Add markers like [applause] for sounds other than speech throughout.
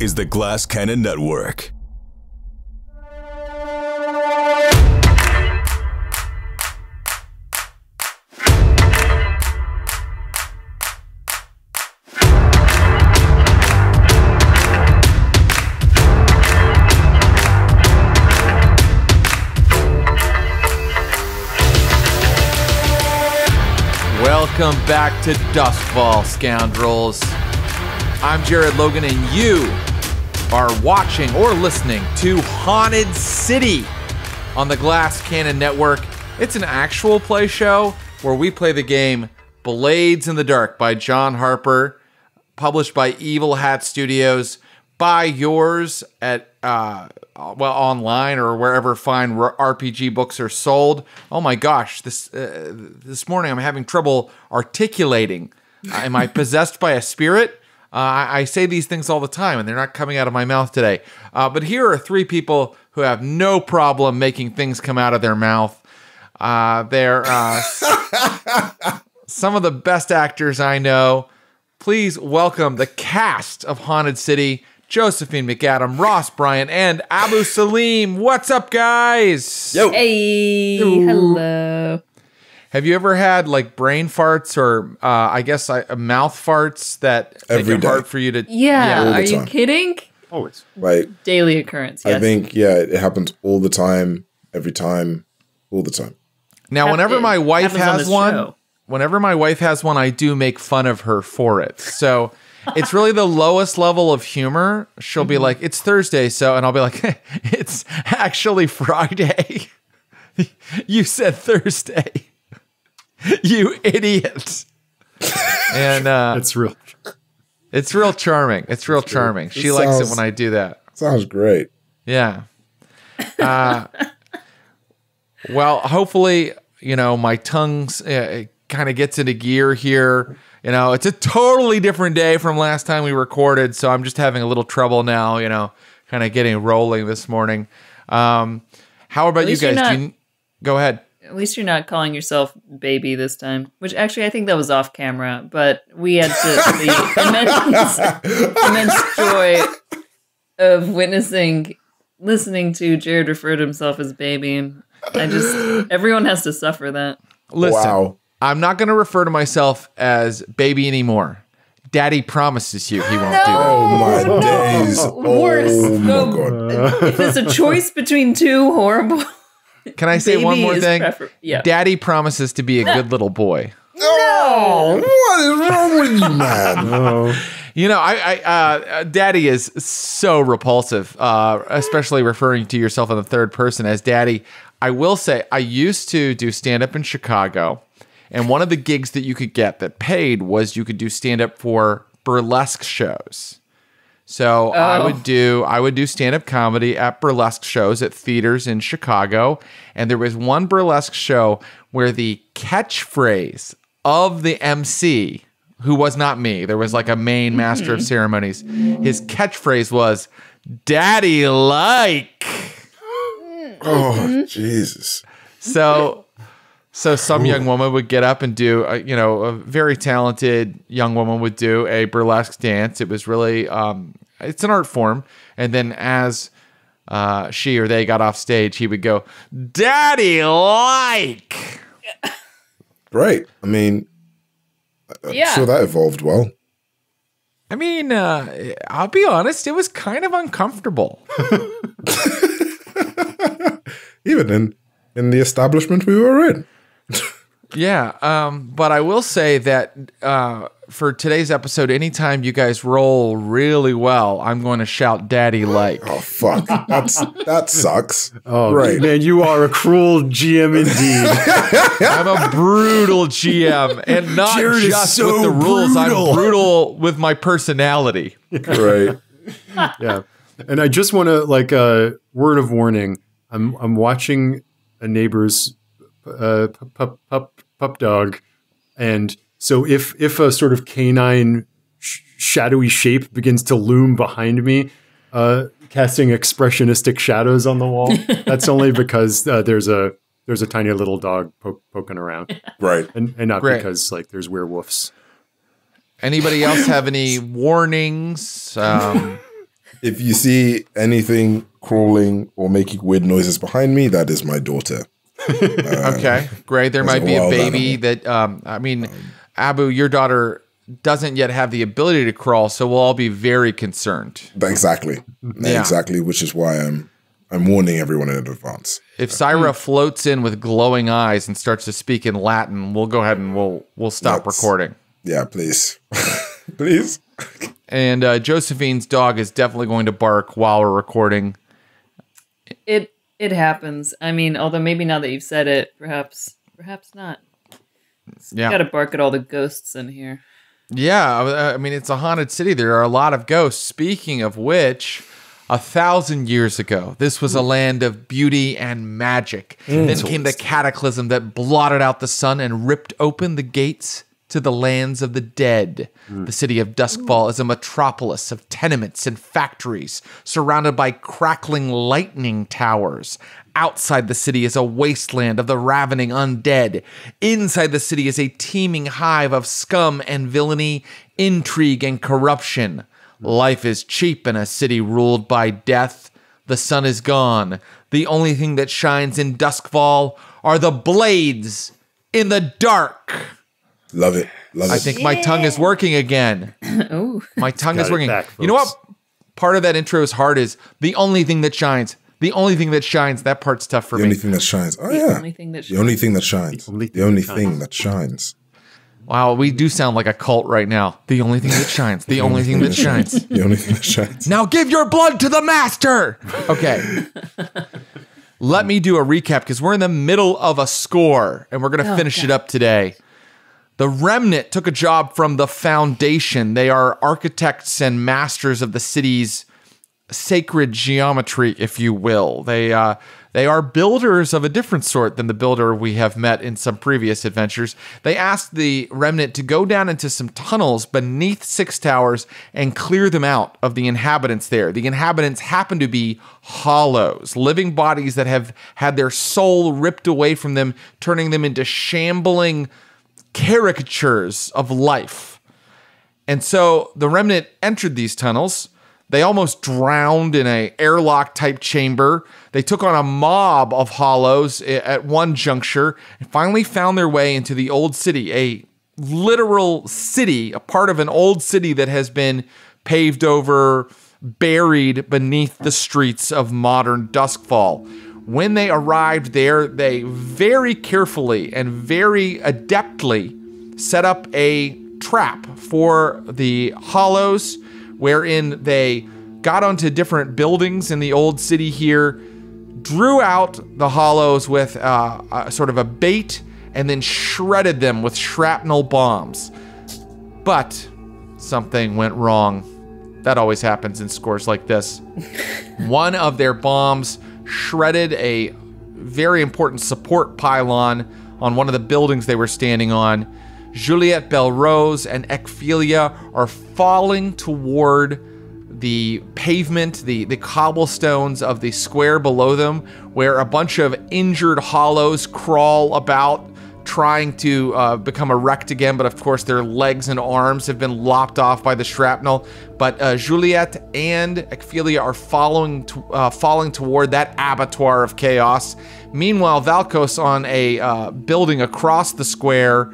is the Glass Cannon Network. Welcome back to Doskvol, scoundrels. I'm Jared Logan, and you are watching or listening to Haunted City on the Glass Cannon Network. It's an actual play show where we play the game Blades in the Dark by John Harper, published by Evil Hat Studios. Buy yours at uh, well online or wherever fine RPG books are sold. Oh my gosh, this uh, this morning I'm having trouble articulating. Am I possessed by a spirit? Uh, I, I say these things all the time, and they're not coming out of my mouth today. Uh, but here are three people who have no problem making things come out of their mouth. Uh, they're uh, some of the best actors I know. Please welcome the cast of Haunted City. Josephine McAdam, Ross Bryant, and Abu Salim. What's up, guys? Yo. Hey, hello. Have you ever had like brain farts or uh, I guess uh, mouth farts that Every make it day. hard for you to? Yeah, All the are you kidding? Always. Like Daily occurrence. Yes. I think, yeah, it happens all the time, every time, all the time. Now, Hap- whenever it my wife happens on has one, show. whenever my wife has one, I do make fun of her for it. So it's really the lowest level of humor. She'll Mm-hmm. be like, "It's Thursday," so and I'll be like, [laughs] "It's actually Friday." [laughs] you said Thursday. [laughs] you idiot. and uh, That's real. it's real charming. It's real charming. She It likes it when I do that. Sounds great. Yeah. Uh, [laughs] well, hopefully, you know, my tongue's uh, kind of gets into gear here. You know, it's a totally different day from last time we recorded, so I'm just having a little trouble now, you know, kind of getting rolling this morning. Um, how about you guys? not- Do you, go ahead. At least you're not calling yourself baby this time. Which actually, I think that was off camera, but we had to [laughs] the immense, immense joy of witnessing, listening to Jared refer to himself as baby. And I just, everyone has to suffer that. Listen, Wow. I'm not going to refer to myself as baby anymore. Daddy promises you he won't do that. Oh my days. Worse. Oh my No. god. If it's a choice between two horrible, Can I say one more thing? prefer- yeah. Daddy promises to be a good little boy. Oh, what is wrong with you, man? [laughs] Oh, You know, I, I uh, Daddy is so repulsive, uh, especially referring to yourself in the third person as Daddy. I will say, I used to do stand up in Chicago, and one of the gigs that you could get that paid was you could do stand up for burlesque shows. So I Oh. would do I would do stand up comedy at burlesque shows at theaters in Chicago, and there was one burlesque show where the catchphrase of the MC, who was not me, there was like a main master of hmm. ceremonies. His catchphrase was "Daddy like." Oh, Jesus. So, so some young woman would get up and do, a, you know, a very talented young woman would do a burlesque dance. It was really, um, it's an art form. And then as uh, she or they got off stage, he would go, "Daddy like." [laughs] Right. I mean, I'm Yeah. sure that evolved well. I mean, uh, I'll be honest, it was kind of uncomfortable. [laughs] Even in in the establishment we were in. Yeah, um, but I will say that uh, for today's episode, anytime you guys roll really well, I'm going to shout "Daddy like." Oh fuck. That's that sucks. [laughs] oh Right. man, you are a cruel GM indeed. [laughs] I'm a brutal GM, and not Jared just so with the rules. brutal. I'm brutal with my personality. Right. [laughs] yeah, and I just want to like a uh, word of warning. I'm I'm watching a neighbor's uh, pup, pup pup pup dog, and so if if a sort of canine sh- shadowy shape begins to loom behind me, uh, casting expressionistic shadows on the wall, [laughs] that's only because uh, there's a there's a tiny little dog po- poking around, [laughs] Right. and and not Great. because like there's werewolves. Anybody else have any [laughs] warnings? Um, if you see anything crawling or making weird noises behind me, that is my daughter. [laughs] Okay, great. There might a be a wild baby that. Um, I mean, Abu, your daughter doesn't yet have the ability to crawl, so we'll all be very concerned. Exactly, Yeah. exactly. Which is why I'm I'm warning everyone in advance. If Syra floats in with glowing eyes and starts to speak in Latin, we'll go ahead and we'll we'll stop That's- recording. Yeah, please, [laughs] please. And uh, Josephine's dog is definitely going to bark while we're recording. It it happens. I mean, although maybe now that you've said it, perhaps perhaps not. Yeah, Got to bark at all the ghosts in here. Yeah, I I mean it's a haunted city. There are a lot of ghosts. Speaking of which, a thousand years ago, this was a hmm. land of beauty and magic. Hmm. Then came the cataclysm that blotted out the sun and ripped open the gates to the lands of the dead. Mm. The city of Doskvol is a metropolis of tenements and factories surrounded by crackling lightning towers. Outside the city is a wasteland of the ravening undead. Inside the city is a teeming hive of scum and villainy, intrigue and corruption. Life is cheap in a city ruled by death. The sun is gone. The only thing that shines in Doskvol are the blades in the dark. Love it, love it. I think my tongue is working again. [clears throat] Oh, My tongue is working. back, you know what? Part of that intro is hard is the only thing that shines. The only thing that shines. That part's tough for the me. The only thing that shines. Oh the yeah, only thing that the only thing that shines. The only The thing only that thing that shines. Wow, we do sound like a cult right now. The only thing that shines. The only thing that shines. [laughs] The only thing that shines. Now give your blood to the master. Okay. [laughs] Let me do a recap because we're in the middle of a score and we're going to Oh, finish it up today. The Remnant took a job from the Foundation. They are architects and masters of the city's sacred geometry, if you will. They uh, they are builders of a different sort than the builder we have met in some previous adventures. They asked the remnant to go down into some tunnels beneath Six Towers and clear them out of the inhabitants there. The inhabitants happen to be hollows, living bodies that have had their soul ripped away from them, turning them into shambling caricatures of life. And so the remnant entered these tunnels. They almost drowned in a airlock type chamber. They took on a mob of hollows at one juncture and finally found their way into the old city, a literal city, a part of an old city that has been paved over, buried beneath the streets of modern Doskvol. When they arrived there, they very carefully and very adeptly set up a trap for the hollows, wherein they got onto different buildings in the old city here, drew out the hollows with uh, a, sort of a bait, and then shredded them with shrapnel bombs. But something went wrong. That always happens in scores like this. [laughs] One of their bombs shredded a very important support pylon on one of the buildings they were standing on. Juliette Belrose and Ekphilia are falling toward the pavement, the, the cobblestones of the square below them, where a bunch of injured hollows crawl about, trying to uh, become erect again. But of course, their legs and arms have been lopped off by the shrapnel. But uh, Juliette and Ekphilia are following to, uh, falling toward that abattoir of chaos. Meanwhile, Valkos on a uh, building across the square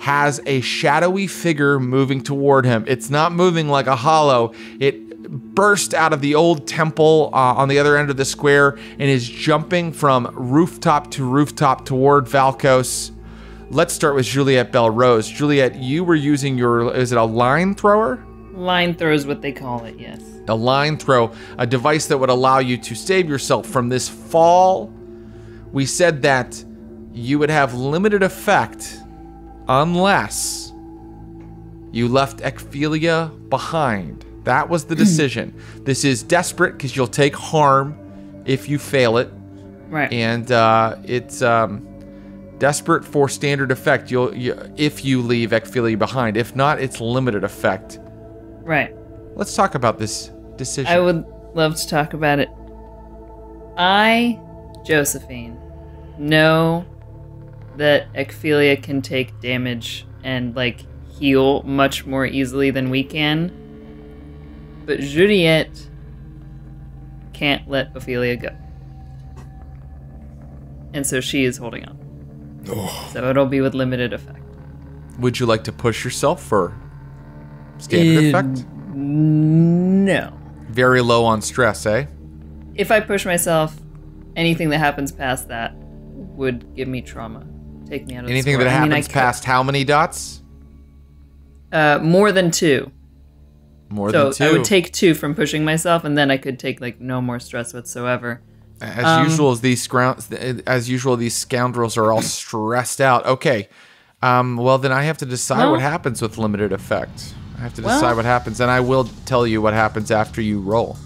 has a shadowy figure moving toward him. It's not moving like a hollow. It burst out of the old temple uh, on the other end of the square and is jumping from rooftop to rooftop toward Valkos. Let's start with Juliette Belrose. Juliette, you were using your is it a line thrower? line throw is what they call it. Yes. A line throw, a device that would allow you to save yourself from this fall. We said that you would have limited effect unless you left Ekphilia behind. That was the [clears throat] decision. this is desperate because you'll take harm if you fail it, Right. and uh, it's um, desperate for standard effect. You'll you, if you leave Ekphilia behind. If not, it's limited effect. right. Let's talk about this decision. I would love to talk about it. I, Josephine, know that Ekphilia can take damage and like heal much more easily than we can. But Juliette can't let Ophelia go. And so she is holding on. So it'll be with limited effect. Would you like to push yourself for standard Uh, effect? No. Very low on stress, eh? If I push myself, anything that happens past that would give me trauma. Take me out of Anything that I mean, I happens past how many dots? uh, more than two. More So than two. I would take two from pushing myself, and then I could take like no more stress whatsoever. As Um, usual, as these scrounds, as usual, these scoundrels are all stressed out. Okay, um, well then I have to decide Well- what happens with limited effect. I have to Well- decide what happens, and I will tell you what happens after you roll.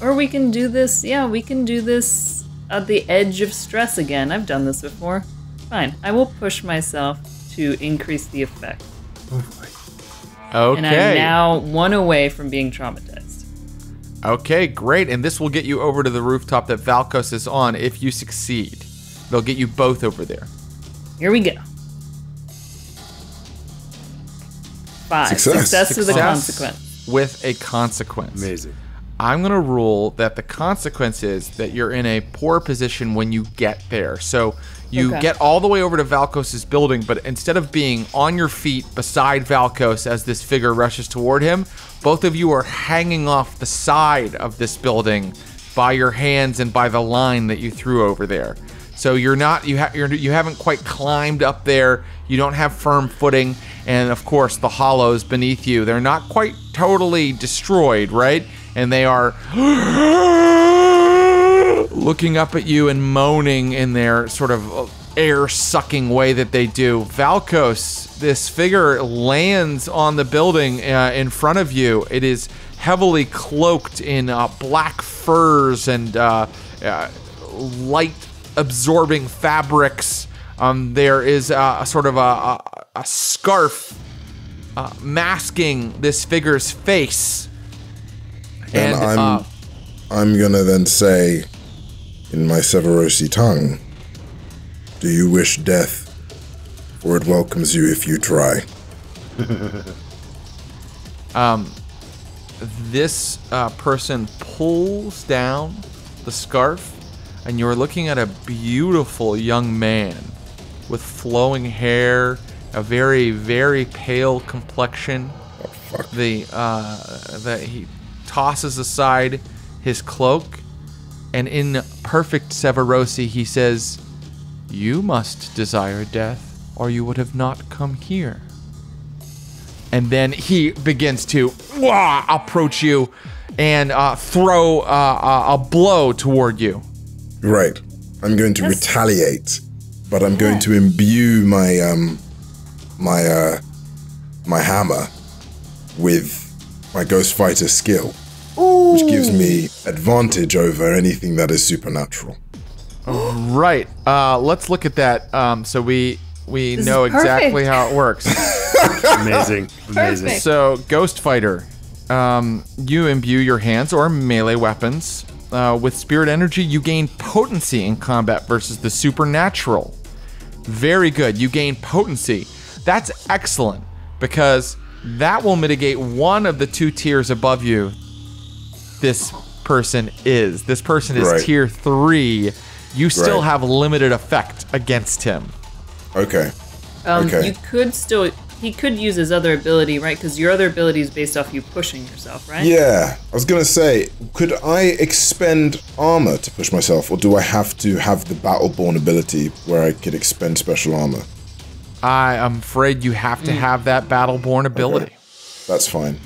Or we can do this. Yeah, we can do this at the edge of stress again. I've done this before. Fine. I will push myself to increase the effect. Okay. And I'm now one away from being traumatized. Okay, great. And this will get you over to the rooftop that Valkos is on if you succeed. They'll get you both over there. Here we go. Five. Success. Success, with a consequence. With a consequence. Amazing. I'm going to rule that the consequence is that you're in a poor position when you get there. So you Okay. get all the way over to Valkos's building, but instead of being on your feet beside Valkos as this figure rushes toward him, both of you are hanging off the side of this building by your hands and by the line that you threw over there. So you're not you ha- you're, you haven't quite climbed up there. You don't have firm footing, and of course the hollows beneath you. They're not quite totally destroyed, right? And they are looking up at you and moaning in their sort of air sucking way that they do. Valkos, this figure lands on the building uh, in front of you. It is heavily cloaked in uh, black furs and uh, uh, light absorbing fabrics. Um, there is a sort of a, a, a scarf uh, masking this figure's face. And, And, I'm uh, I'm gonna then say in my Severosi tongue, Do you wish death? For it welcomes you if you try. [laughs] this uh, person pulls down the scarf, and you're looking at a beautiful young man with flowing hair, a very, very pale complexion. Oh. The uh, that he tosses aside his cloak, and in perfect Severosi, he says, "You must desire death, or you would have not come here." and then he begins to wah, approach you and uh, throw uh, a, a blow toward you. Right. I'm going to retaliate, but I'm going to imbue my um my uh my hammer with my ghost fighter skill. Which gives me advantage over anything that is supernatural. Right. Uh, let's look at that. Um, so we we This know exactly how it works. Amazing. [laughs] Amazing. Perfect. so Ghost Fighter, um, you imbue your hands or melee weapons uh, with spirit energy. You gain potency in combat versus the supernatural. Very good. You gain potency. That's excellent because that will mitigate one of the two tiers above you. This person is. This person is Right. tier three. You still Right. have limited effect against him. Okay. Um, Okay. You could still. He could use his other ability, right? Because your other ability is based off you pushing yourself, right? Yeah, I was gonna say, could I expend armor to push myself, or do I have to have the Battleborn ability where I could expend special armor? I am afraid you have to have that Battleborn ability. That's fine.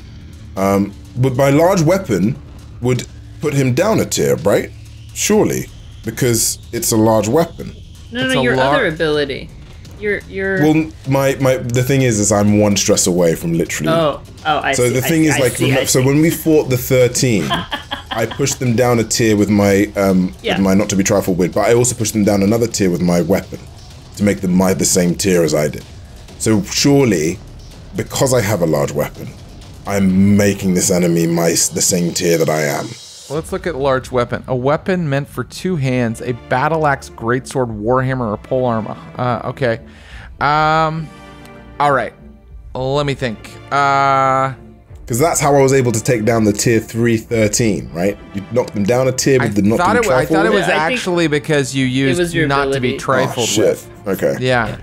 Um, but my large weapon would put him down a tier, right? Surely, because it's a large weapon. No, It's no, your lar- other ability. Your your. Well, my my the thing is, is I'm one stress away from literally. oh, oh, I so see. the thing see, is, I like, see, I remem- so when we fought the 13, [laughs] I pushed them down a tier with my um Yeah. with my not to be trifled with, but I also pushed them down another tier with my weapon to make them my the same tier as I did. So surely, because I have a large weapon, I'm making this enemy my the same tier that I am. Let's look at large weapon. A weapon meant for two hands, a battle axe, greatsword, warhammer, or polearm. Uh, okay. Um. All right. Let me think. Uh. Because that's how I was able to take down the tier 313, right? You knocked them down a tier I with the not thought to it. be wa- I thought it was Yeah, actually because you used was your not to be trifled Oh, shit. with. Okay. Yeah.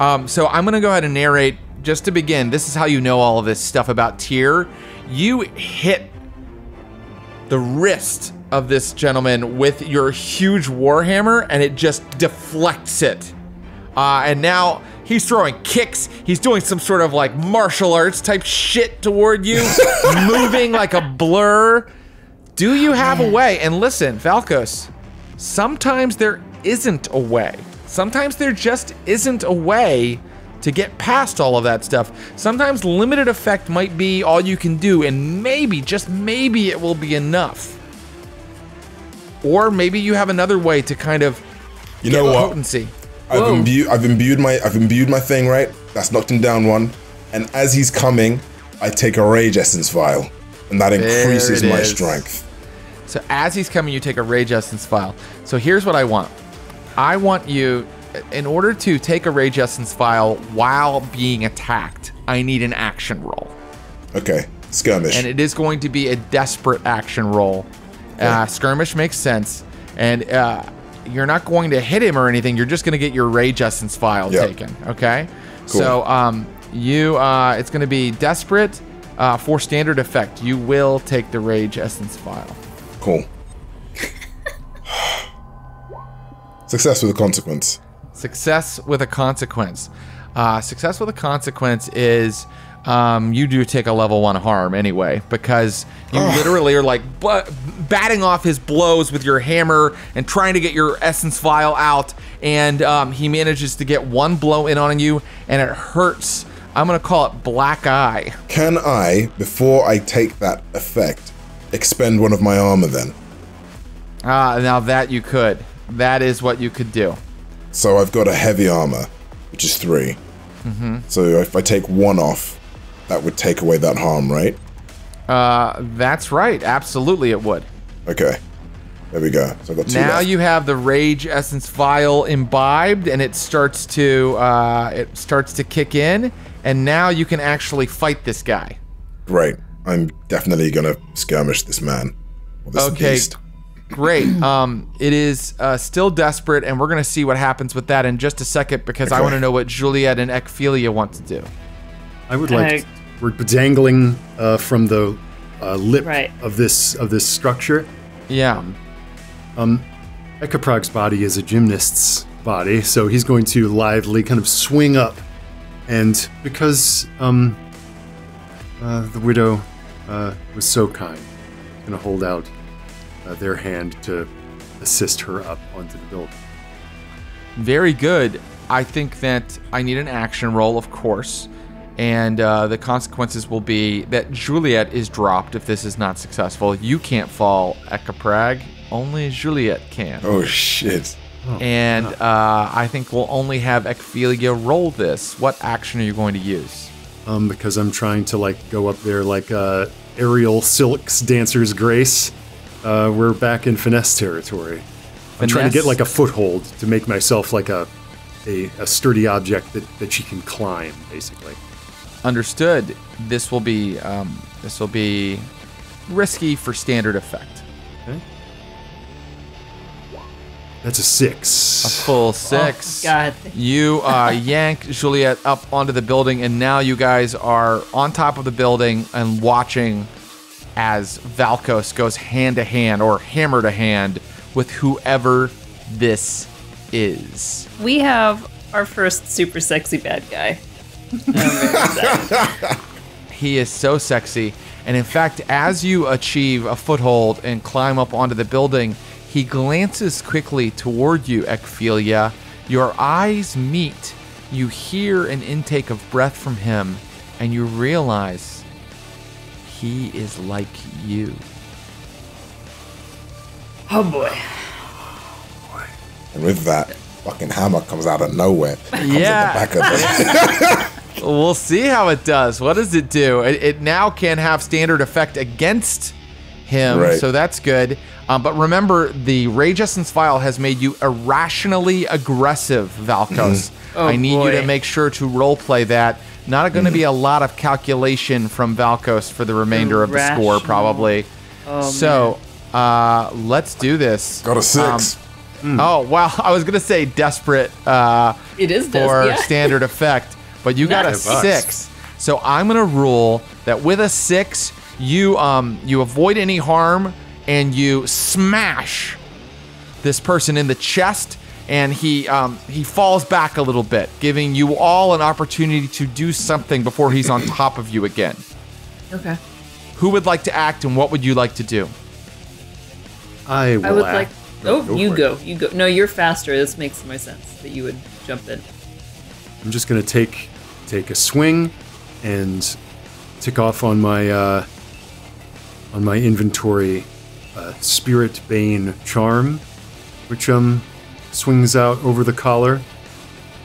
Um, so I'm gonna go ahead and narrate just to begin. This is how you know all of this stuff about tier. You hit the wrist of this gentleman with your huge warhammer, and it just deflects it. Uh, and now he's throwing kicks. He's doing some sort of like martial arts type shit toward you, [laughs] moving like a blur. Do you have a way? And listen, Valkos, sometimes there isn't a way. Sometimes there just isn't a way to get past all of that stuff. Sometimes limited effect might be all you can do, and maybe, just maybe, it will be enough. Or maybe you have another way to kind of You get know what? potency. I've Whoa. imbued, I've imbued my, I've imbued my thing, right? That's knocked him down one. And as he's coming, I take a rage essence vial, and that increases my is. strength. So as he's coming, you take a Rage Essence vial. So here's what I want. I want you, in order to take a Rage Essence vial while being attacked, I need an action roll. Okay, skirmish. And it is going to be a desperate action roll. Uh, skirmish makes sense. And uh, you're not going to hit him or anything. You're just going to get your Rage Essence vial Yep. taken. Okay? Cool. So um, you, uh, it's going to be desperate. Uh, for standard effect, you will take the Rage Essence vial. cool. [sighs] Success with a consequence. Success with a consequence. Uh, success with a consequence is um, you do take a level one harm anyway because you literally are like batting off his blows with your hammer and trying to get your essence vial out, and um, he manages to get one blow in on you, and it hurts. I'm gonna call it black eye. Can I, before I take that effect, expend one of my armor then? Ah, now that you could. That is what you could do. So I've got a heavy armor, which is 3 Mm-hmm. So if I take one off, that would take away that harm, right? Uh, that's right. Absolutely, it would. Okay. There we go. So I've got two now left. you have the rage essence vial imbibed and it starts to uh, it starts to kick in and now you can actually fight this guy Great. I'm definitely gonna skirmish this man. This Okay. beast. Great um it is uh, still desperate and we're gonna see what happens with that in just a second because i want to know what juliet and ekphilia want to do I would like. I- we're dangling uh, from the uh, lip Right. of this of this structure. yeah Um, Ekaprog's body is a gymnast's body, so he's going to lively kind of swing up, and because um, uh, the widow uh, was so kind, he's going to hold out uh, their hand to assist her up onto the building. Very good. I think that I need an action roll, of course. And uh, the consequences will be that Juliet is dropped if this is not successful. You can't fall, Ekaprag. Only Juliet can. Oh shit. and uh, I think we'll only have Ekphilia roll this. What action are you going to use? Um, because I'm trying to like go up there like uh, aerial silks dancer's grace. Uh, we're back in finesse territory. I'm trying to get like a foothold to make myself like a a, a sturdy object that, that she can climb, basically. Understood. This will be um, this will be risky for standard effect. Okay. That's a six. A Full six. God. You uh, yank Juliet up onto the building, and now you guys are on top of the building and watching as Valkos goes hand to hand or hammer to hand with whoever this is. We have our first super sexy bad guy. I'm very excited. He is so sexy. And in fact, as you achieve a foothold and climb up onto the building, he glances quickly toward you, Ekphilia. Your eyes meet. You hear an intake of breath from him, and you realize he is like you. oh boy. And with that, fucking hammer comes out of nowhere. Comes Yeah. the back of [laughs] We'll see how it does. What does it do? It, it now can have standard effect against him, Right. so that's good. Um, but remember, the Rage Essence vial has made you irrationally aggressive, Valkos. Oh, I need you to make sure to roleplay that Not going to be a lot of calculation from Valkos for the remainder of the score, probably. Oh, so uh, let's do this. Got a six. Um, Oh wow! [laughs] I was gonna say desperate uh, It is des- for yeah. [laughs] standard effect, but you got a Bucks. six. So I'm gonna rule that with a six, you um you avoid any harm and you smash this person in the chest, and he um he falls back a little bit, giving you all an opportunity to do something before he's on [clears throat] top of you again. Okay. Who would like to act, and what would you like to do? I will I would act. like. No, Oh, go you for it. go. You go. No, you're faster. This makes more sense that you would jump in. I'm just gonna take take a swing and tick off on my uh, on my inventory uh, Spirit Bane charm, which um swings out over the collar,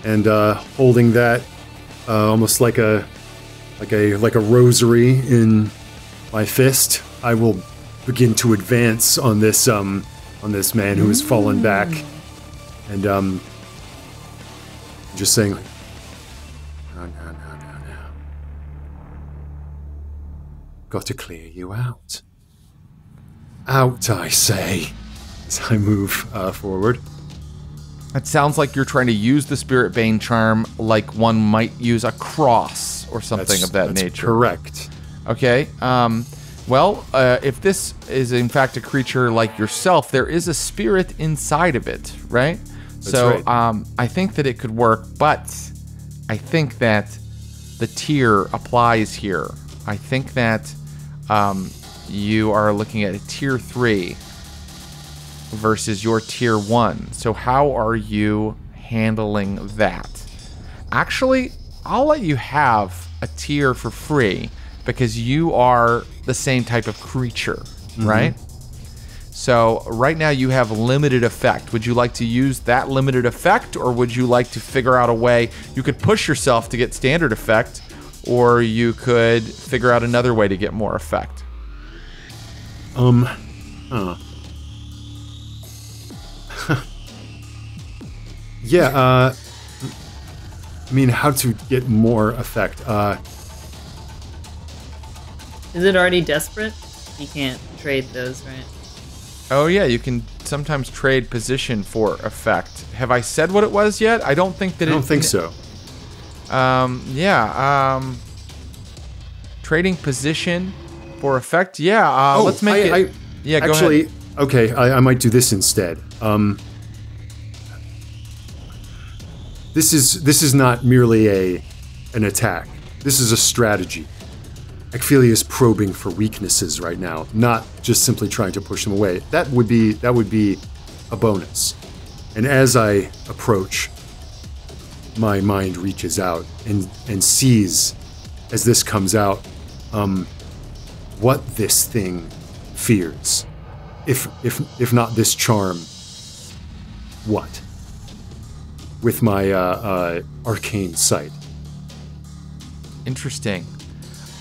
and uh, holding that uh, almost like a like a like a rosary in my fist, I will begin to advance on this um on this man who has fallen back, and um just saying. No, no, no, no, no. Got to clear you out. Out, I say, as I move uh, forward. It sounds like you're trying to use the Spirit Bane charm like one might use a cross or something That's- of that that's nature. Correct. Okay. Um, well, uh, if this is in fact a creature like yourself, there is a spirit inside of it, right? so right. um, I think that it could work, but I think that the tier applies here. I think that um, you are looking at a tier three versus your tier one. So how are you handling that? Actually, I'll let you have a tier for free because you are the same type of creature, right? So right now you have limited effect. Would you like to use that limited effect, or would you like to figure out a way you could push yourself to get standard effect, or you could figure out another way to get more effect? Um, huh. Yeah, uh, I mean, how to get more effect? Uh, Is it already desperate? You can't trade those, right? Oh yeah, you can sometimes trade position for effect. Have I said what it was yet? I don't think that I don't think so. Um, yeah. Um, trading position for effect. Yeah. Uh, Oh, let's make I- it. I- yeah. Go Actually, ahead. okay, I, I might do this instead. Um, this is this is not merely a an attack. This is a strategy. Ekphilia is probing for weaknesses right now, not just simply trying to push them away. That would be that would be a bonus. And as I approach, my mind reaches out and and sees as this comes out um, what this thing fears. If if if not this charm, what? With my uh, uh, arcane sight. Interesting.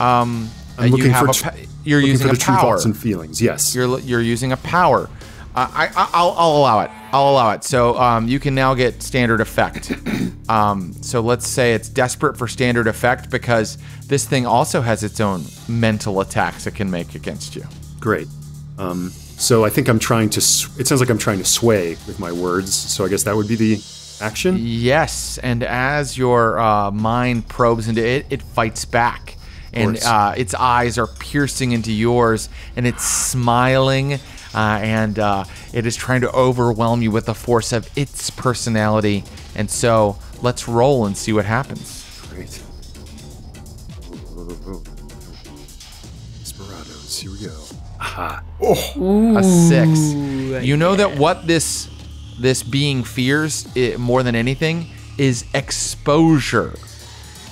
Um, I'm looking you have for pa- you're looking using for a the true power. thoughts and feelings. Yes. You're you're using a power. Uh, I, I I'll, I'll allow it. I'll allow it. So um, you can now get standard effect. [coughs] um, so let's say it's desperate for standard effect because this thing also has its own mental attacks it can make against you. Great. Um, so I think I'm trying to. Sw- it sounds like I'm trying to sway with my words. So I guess that would be the action. Yes, and as your uh, mind probes into it, it fights back, and uh, its eyes are piercing into yours, and it's smiling, uh, and uh, it is trying to overwhelm you with the force of its personality. And so, let's roll and see what happens. Great. Desperados. Here we go. Aha. A six. You know that what this this being fears it, more than anything is exposure.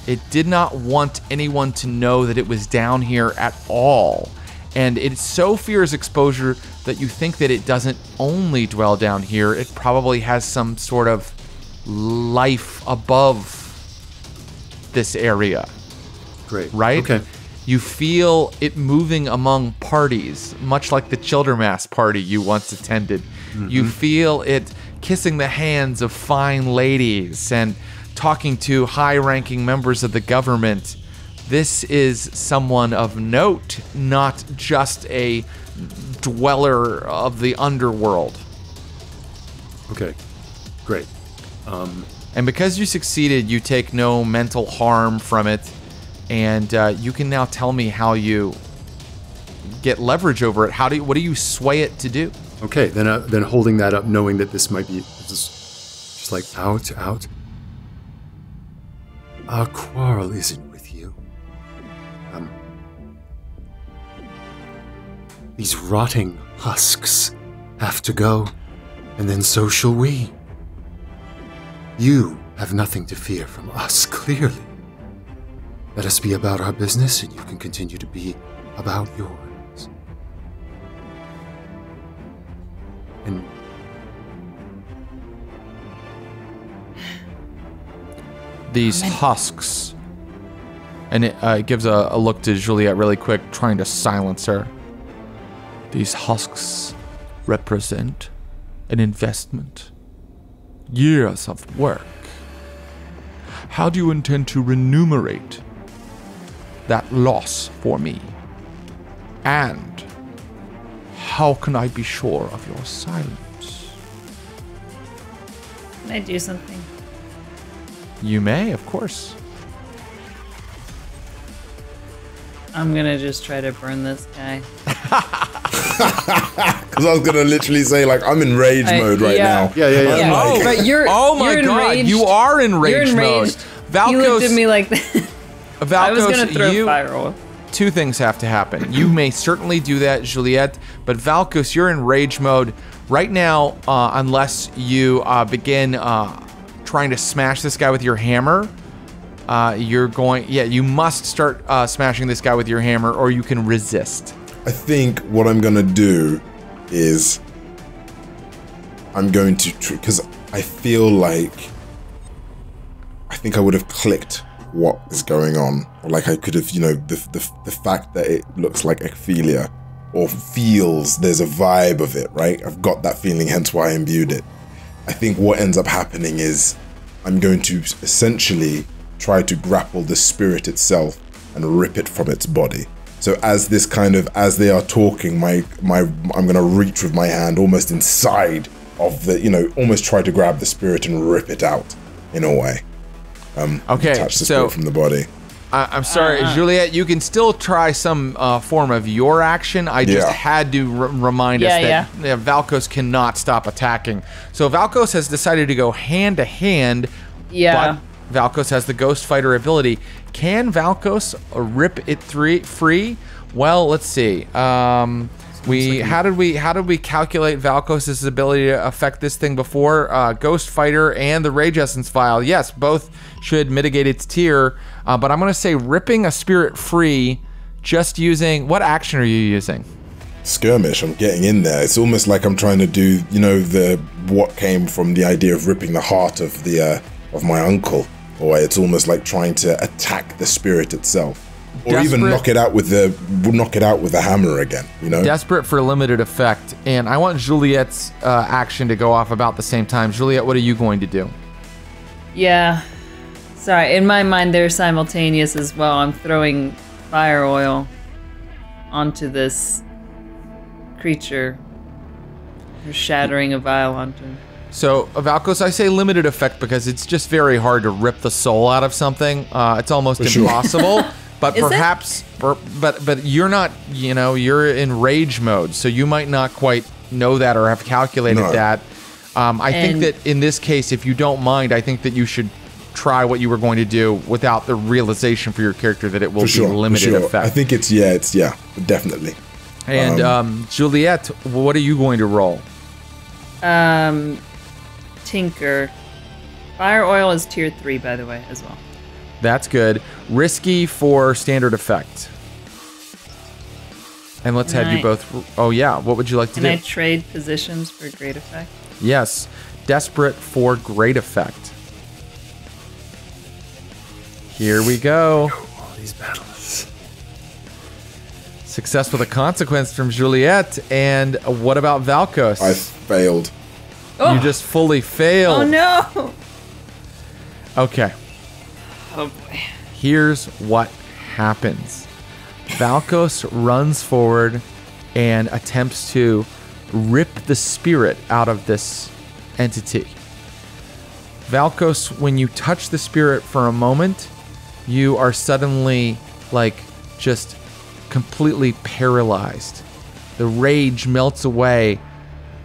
It did not want anyone to know that it was down here at all. And it so fears exposure that you think that it doesn't only dwell down here, it probably has some sort of life above this area Great. right? Okay. You feel it moving among parties, much like the Childermass party you once attended. You feel it kissing the hands of fine ladies and talking to high ranking members of the government. This is someone of note, not just a dweller of the underworld. Okay, great. And because you succeeded, you take no mental harm from it. And uh, you can now tell me how you get leverage over it. How do you, what do you sway it to do? Okay, then uh, then holding that up, knowing that this might be just, just like out, out. Our quarrel isn't with you. Um, these rotting husks have to go, and then so shall we. You have nothing to fear from us, clearly. Let us be about our business, and you can continue to be about yours. And These husks. And it uh, gives a, a look to Juliet really quick, trying to silence her. These husks represent an investment, years of work. How do you intend to remunerate that loss for me? And how can I be sure of your silence? Can I do something? You may, of course. I'm gonna just try to burn this guy. [laughs] Because I was gonna literally say like I'm in rage I- mode right yeah. now. Yeah, yeah, yeah. Yeah. like- Oh, but you're oh my you're god, enraged. you are in rage You're mode. enraged. You looked at me like that. [laughs] I was gonna throw you, fire oil. Two things have to happen. You may certainly do that, Juliet, but Valkos, you're in rage mode right now. Uh, unless you uh, begin uh, trying to smash this guy with your hammer, uh, you're going. Yeah, you must start uh, smashing this guy with your hammer, or you can resist. I think what I'm gonna do is I'm going to because I feel like I think I would have clicked what is going on, or like I could have, you know, the the, the fact that it looks like Ophelia or feels there's a vibe of it, right? I've got that feeling, hence why I imbued it. I think what ends up happening is I'm going to essentially try to grapple the spirit itself and rip it from its body. So as this kind of as they are talking, my my I'm gonna reach with my hand almost inside of the you know almost try to grab the spirit and rip it out in a way. Okay, Attach the so spirit from the body. I, I'm sorry, Juliet. You can still try some uh, form of your action. I just Yeah. had to r- remind us that yeah, Valkos cannot stop attacking. So Valkos has decided to go hand to hand. Yeah. But Valkos has the Ghost Fighter ability. Can Valkos uh, rip it three free? Well, let's see. Um, we how did we how did we calculate Valkos' ability to affect this thing before? Uh, Ghost Fighter and the Rage Essence vial? Yes, both should mitigate its tier. Uh, but I'm gonna say ripping a spirit free, just using what action are you using? skirmish. I'm getting in there. It's almost like I'm trying to do, you know, the what came from the idea of ripping the heart of the uh, of my uncle, or it's almost like trying to attack the spirit itself, or even knock it out with the knock it out with the hammer again. You know, Desperate for limited effect, and I want Juliet's uh, action to go off about the same time. Juliet, what are you going to do? Yeah. Sorry, in my mind they're simultaneous as well. I'm throwing fire oil onto this creature. Or shattering a vial onto him. So, Valkos, I say limited effect because it's just very hard to rip the soul out of something. Uh, it's almost sure. impossible. [laughs] But Is perhaps, per- but but you're not. You know, you're in rage mode, so you might not quite know that or have calculated No. that. Um, I think that in this case, if you don't mind, I think that you should try what you were going to do without the realization for your character that it will for be sure, limited sure. effect. I think it's yeah, it's yeah, definitely. and um, Juliet, what are you going to roll? Um, Tinker. Fire oil is tier three, by the way, as well. That's good. Risky for standard effect. And let's have you both. Oh yeah, what would you like to do? Can? I trade positions for great effect? yes, desperate for great effect. Here we go. All these battles. Success with a consequence from Juliet. And what about Valkos? I failed. Oh. You just fully failed. Oh no! Okay. Oh boy. Here's what happens. Valkos runs forward and attempts to rip the spirit out of this entity. Valkos, when you touch the spirit for a moment, you are suddenly like just completely paralyzed. The rage melts away.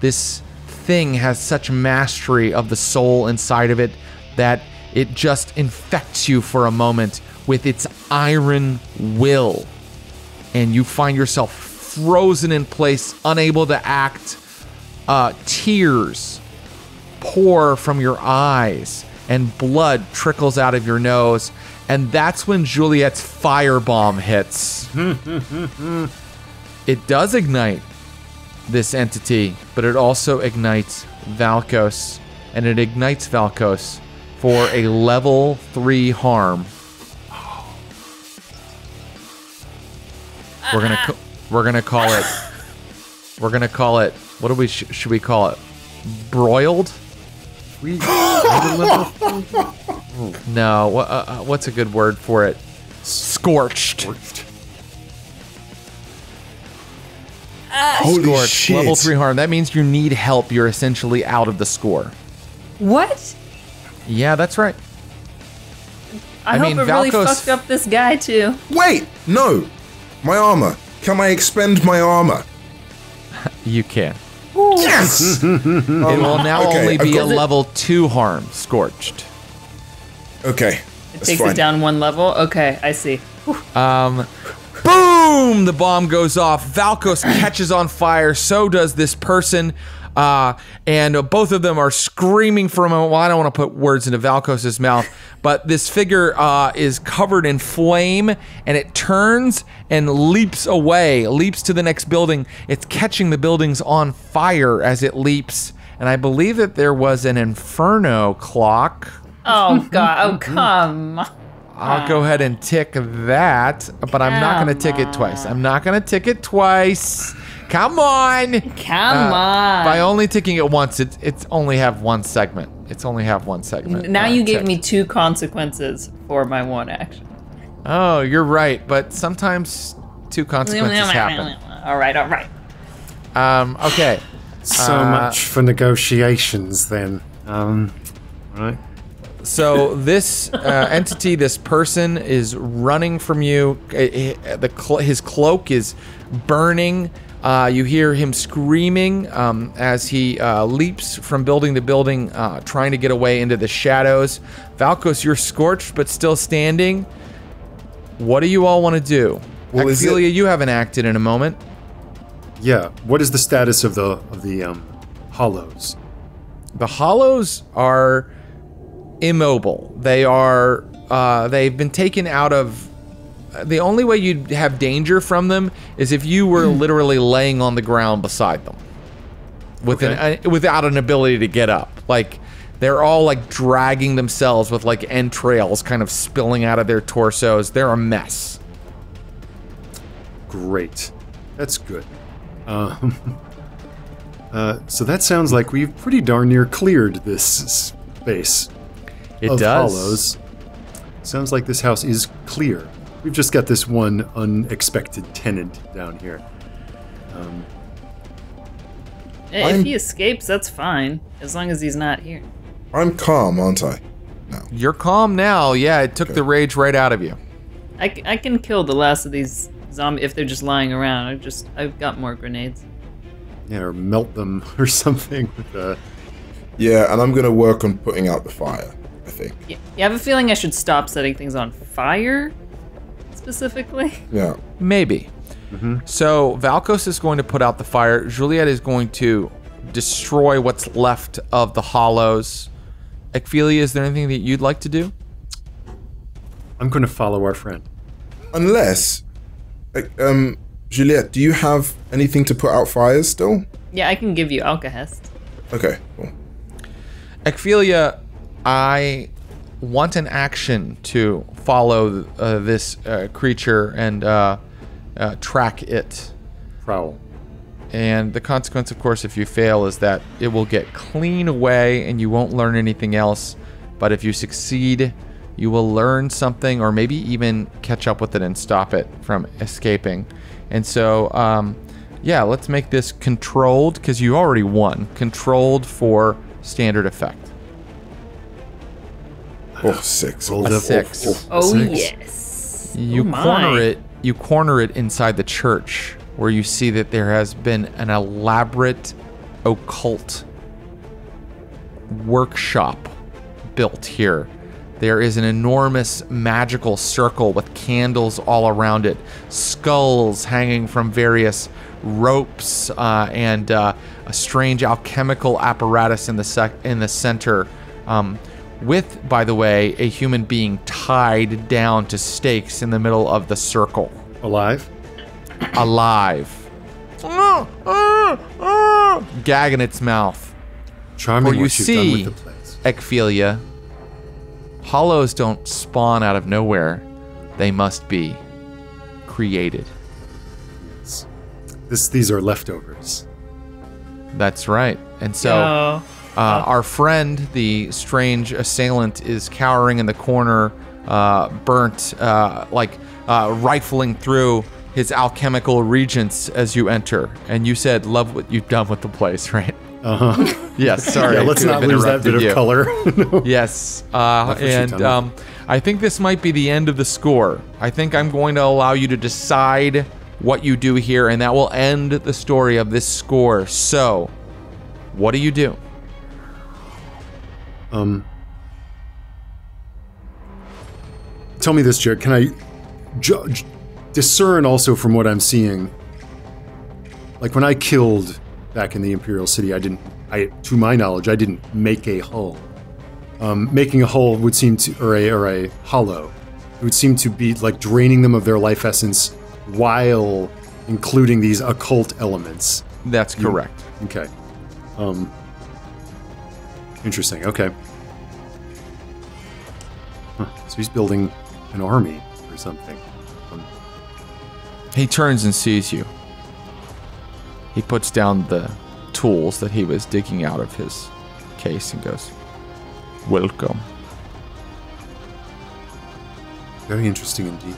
This thing has such mastery of the soul inside of it that it just infects you for a moment with its iron will. And you find yourself frozen in place, unable to act. Uh, tears pour from your eyes and blood trickles out of your nose. And that's when Juliet's firebomb hits. it does ignite this entity, but it also ignites Valkos. And it ignites Valkos for a level 3 harm. We're gonna ca- we're gonna call it we're gonna call it what do we sh- should we call it? Broiled? We made [gasps] [laughs] no uh, uh, what's a good word for it? Scorched. Scorched. Holy scorched. Shit. level 3 harm. That means you need help. You're essentially out of the score. What? Yeah that's right I, I hope mean, it really fucked up this guy too. Wait, no. My armor. Can I expend my armor? [laughs] you can Yes. [laughs] it will now okay, only I've be a level 2 harm scorched okay. It takes fine. it down one level. Okay, I see. Um, boom! The bomb goes off. Valkos [clears throat] catches on fire. So does this person. Uh, and both of them are screaming for a moment. Well, I don't want to put words into Valkos's mouth, but this figure uh, is covered in flame and it turns and leaps away, leaps to the next building. It's catching the buildings on fire as it leaps. And I believe that there was an inferno clock. Oh god. Oh come. I'll go ahead and tick that, but I'm not going to tick it twice. I'm not going to tick it twice. Come on. Come Uh, on. By only ticking it once, it, it's only have one segment. It's only have one segment. now uh, you gave ticked. me two consequences for my one action. Oh, you're right, but sometimes two consequences happen. All right, all right. Um, okay. So Uh, much for negotiations, then. Um, right. So this uh, entity, this person, is running from you. I- I- the clo- his cloak is burning. Uh, you hear him screaming um, as he uh, leaps from building to building, uh, trying to get away into the shadows. Valkos, you're scorched but still standing. What do you all want to do? Well, is it- you haven't acted in a moment. Yeah. What is the status of the of the um, hollows? The hollows are immobile. They are uh, they've been taken out of. The only way you'd have danger from them is if you were literally laying on the ground beside them, with an, uh, without an ability to get up. Like they're all like dragging themselves with like entrails kind of spilling out of their torsos. They're a mess. Great. That's good. Um, [laughs] uh, so that sounds like we've pretty darn near cleared this space It does. hollows. Sounds like this house is clear. We've just got this one unexpected tenant down here. Hey, I'm- If he escapes, that's fine, as long as he's not here. I'm calm, aren't I? No. You're calm now. Yeah, it took the rage right out of you. I, I can kill the last of these zombies if they're just lying around. I just I've got more grenades. Yeah, or melt them [laughs] or something with uh Yeah, and I'm gonna work on putting out the fire. I think. Yeah, you have a feeling I should stop setting things on fire, specifically. [laughs] Yeah. Maybe. So Valkos is going to put out the fire. Juliet is going to destroy what's left of the hollows. Ekphilia, is there anything that you'd like to do? I'm gonna follow our friend. Unless, um, Juliet, do you have anything to put out fires still? Yeah, I can give you Alkahest. Okay. Cool. Ekphilia, I want an action to follow uh, this uh, creature and uh, uh, track it. Prowl. And the consequence, of course, if you fail, is that it will get clean away and you won't learn anything else. but if you succeed, you will learn something or maybe even catch up with it and stop it from escaping. And so, um, yeah, let's make this controlled because you already won. Controlled for standard effect. Oh, six. Rolled A six. a Oh six. yes. You Oh, corner it. You corner it inside the church, where you see that there has been an elaborate occult workshop built here. There is an enormous magical circle with candles all around it, skulls hanging from various ropes, uh, and uh, a strange alchemical apparatus in the sec- in the center. Um, with, by the way, a human being tied down to stakes in the middle of the circle, Alive? alive. Gag in its mouth. Charming For you what see- done with the place. Ekphilia. Hollows don't spawn out of nowhere. They must be created. This, these are leftovers. That's right. And so Oh. Uh, our friend, the strange assailant, is cowering in the corner, uh, burnt, uh, like uh, rifling through his alchemical reagents as you enter. And you said, Love what you've done with the place, [laughs] right? Uh huh. [laughs] Yes, sorry. Yeah, let's not lose that bit of you. color. [laughs] Yes, uh, and um, I think this might be the end of the score. I think I'm going to allow you to decide what you do here, and that will end the story of this score. So, what do you do? Um, tell me this, Jared. Can I judge, discern also from what I'm seeing? Like when I killed back in the Imperial City, I didn't. I, to my knowledge, I didn't make a hull. Um, making a hull would seem to, or a, or a hollow, it would seem to be like draining them of their life essence while including these occult elements. That's correct. Okay. Um. Interesting. Okay. Huh. So he's building an army or something. Um, He turns and sees you. He puts down the tools that he was digging out of his case and goes, Welcome. very interesting indeed.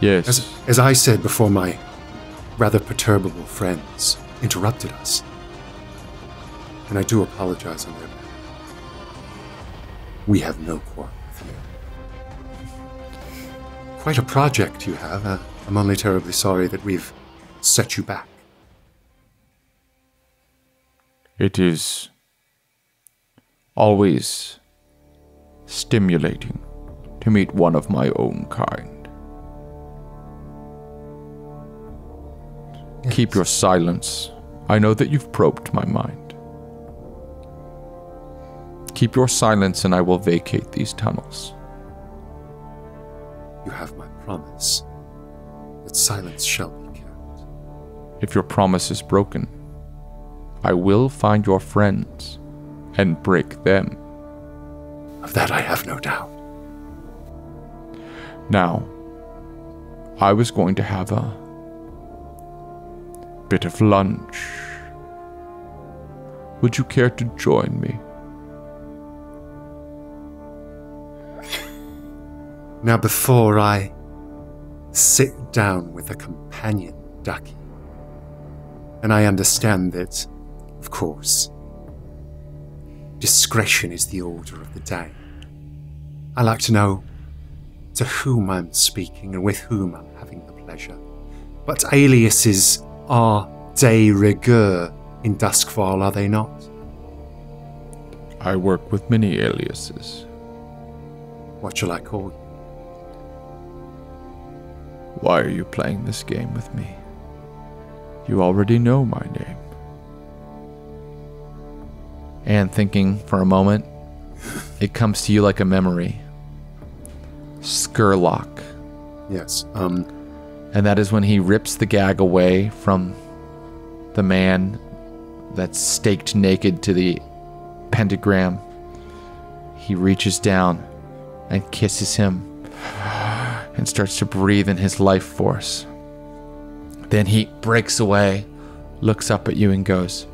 Yes. As, as I said before, my rather perturbable friends interrupted us, and I do apologize on their behalf. We have no quarrel with you. Quite a project you have. Uh, I'm only terribly sorry that we've set you back. It is always stimulating to meet one of my own kind. Keep your silence. I know that you've probed my mind. Keep your silence, and I will vacate these tunnels. You have my promise that silence shall be kept. If your promise is broken, I will find your friends and break them. Of that I have no doubt. Now, I was going to have a bit of lunch. Would you care to join me? Now, before I sit down with a companion, Ducky, and I understand that, of course, discretion is the order of the day. I like to know to whom I'm speaking and with whom I'm having the pleasure. But aliases are de rigueur in Doskvol, are they not? I work with many aliases. What shall I call you? Why are you playing this game with me? You already know my name. And thinking for a moment, [laughs] it comes to you like a memory. Scurlock. Yes. Um. And that is when he rips the gag away from the man that's staked naked to the pentagram. He reaches down and kisses him [sighs] and starts to breathe in his life force. Then he breaks away, looks up at you, and goes,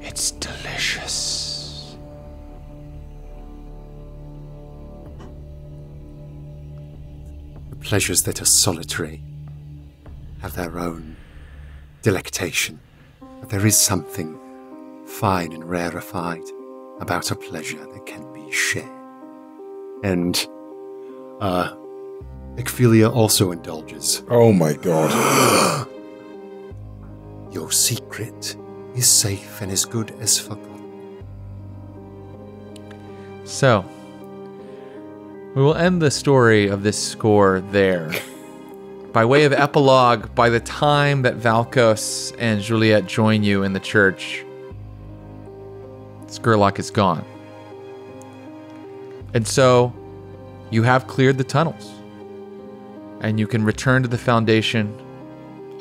It's delicious. The pleasures that are solitary have their own delectation. But there is something fine and rarefied about a pleasure that can be shared. And uh, Ekphilia also indulges. Oh my god. [gasps] Your secret is safe and as good as forgotten. So, we will end the story of this score there. [laughs] by way of epilogue, by the time that Valkos and Juliet join you in the church, Scurlock is gone. And so, you have cleared the tunnels. And you can return to the Foundation.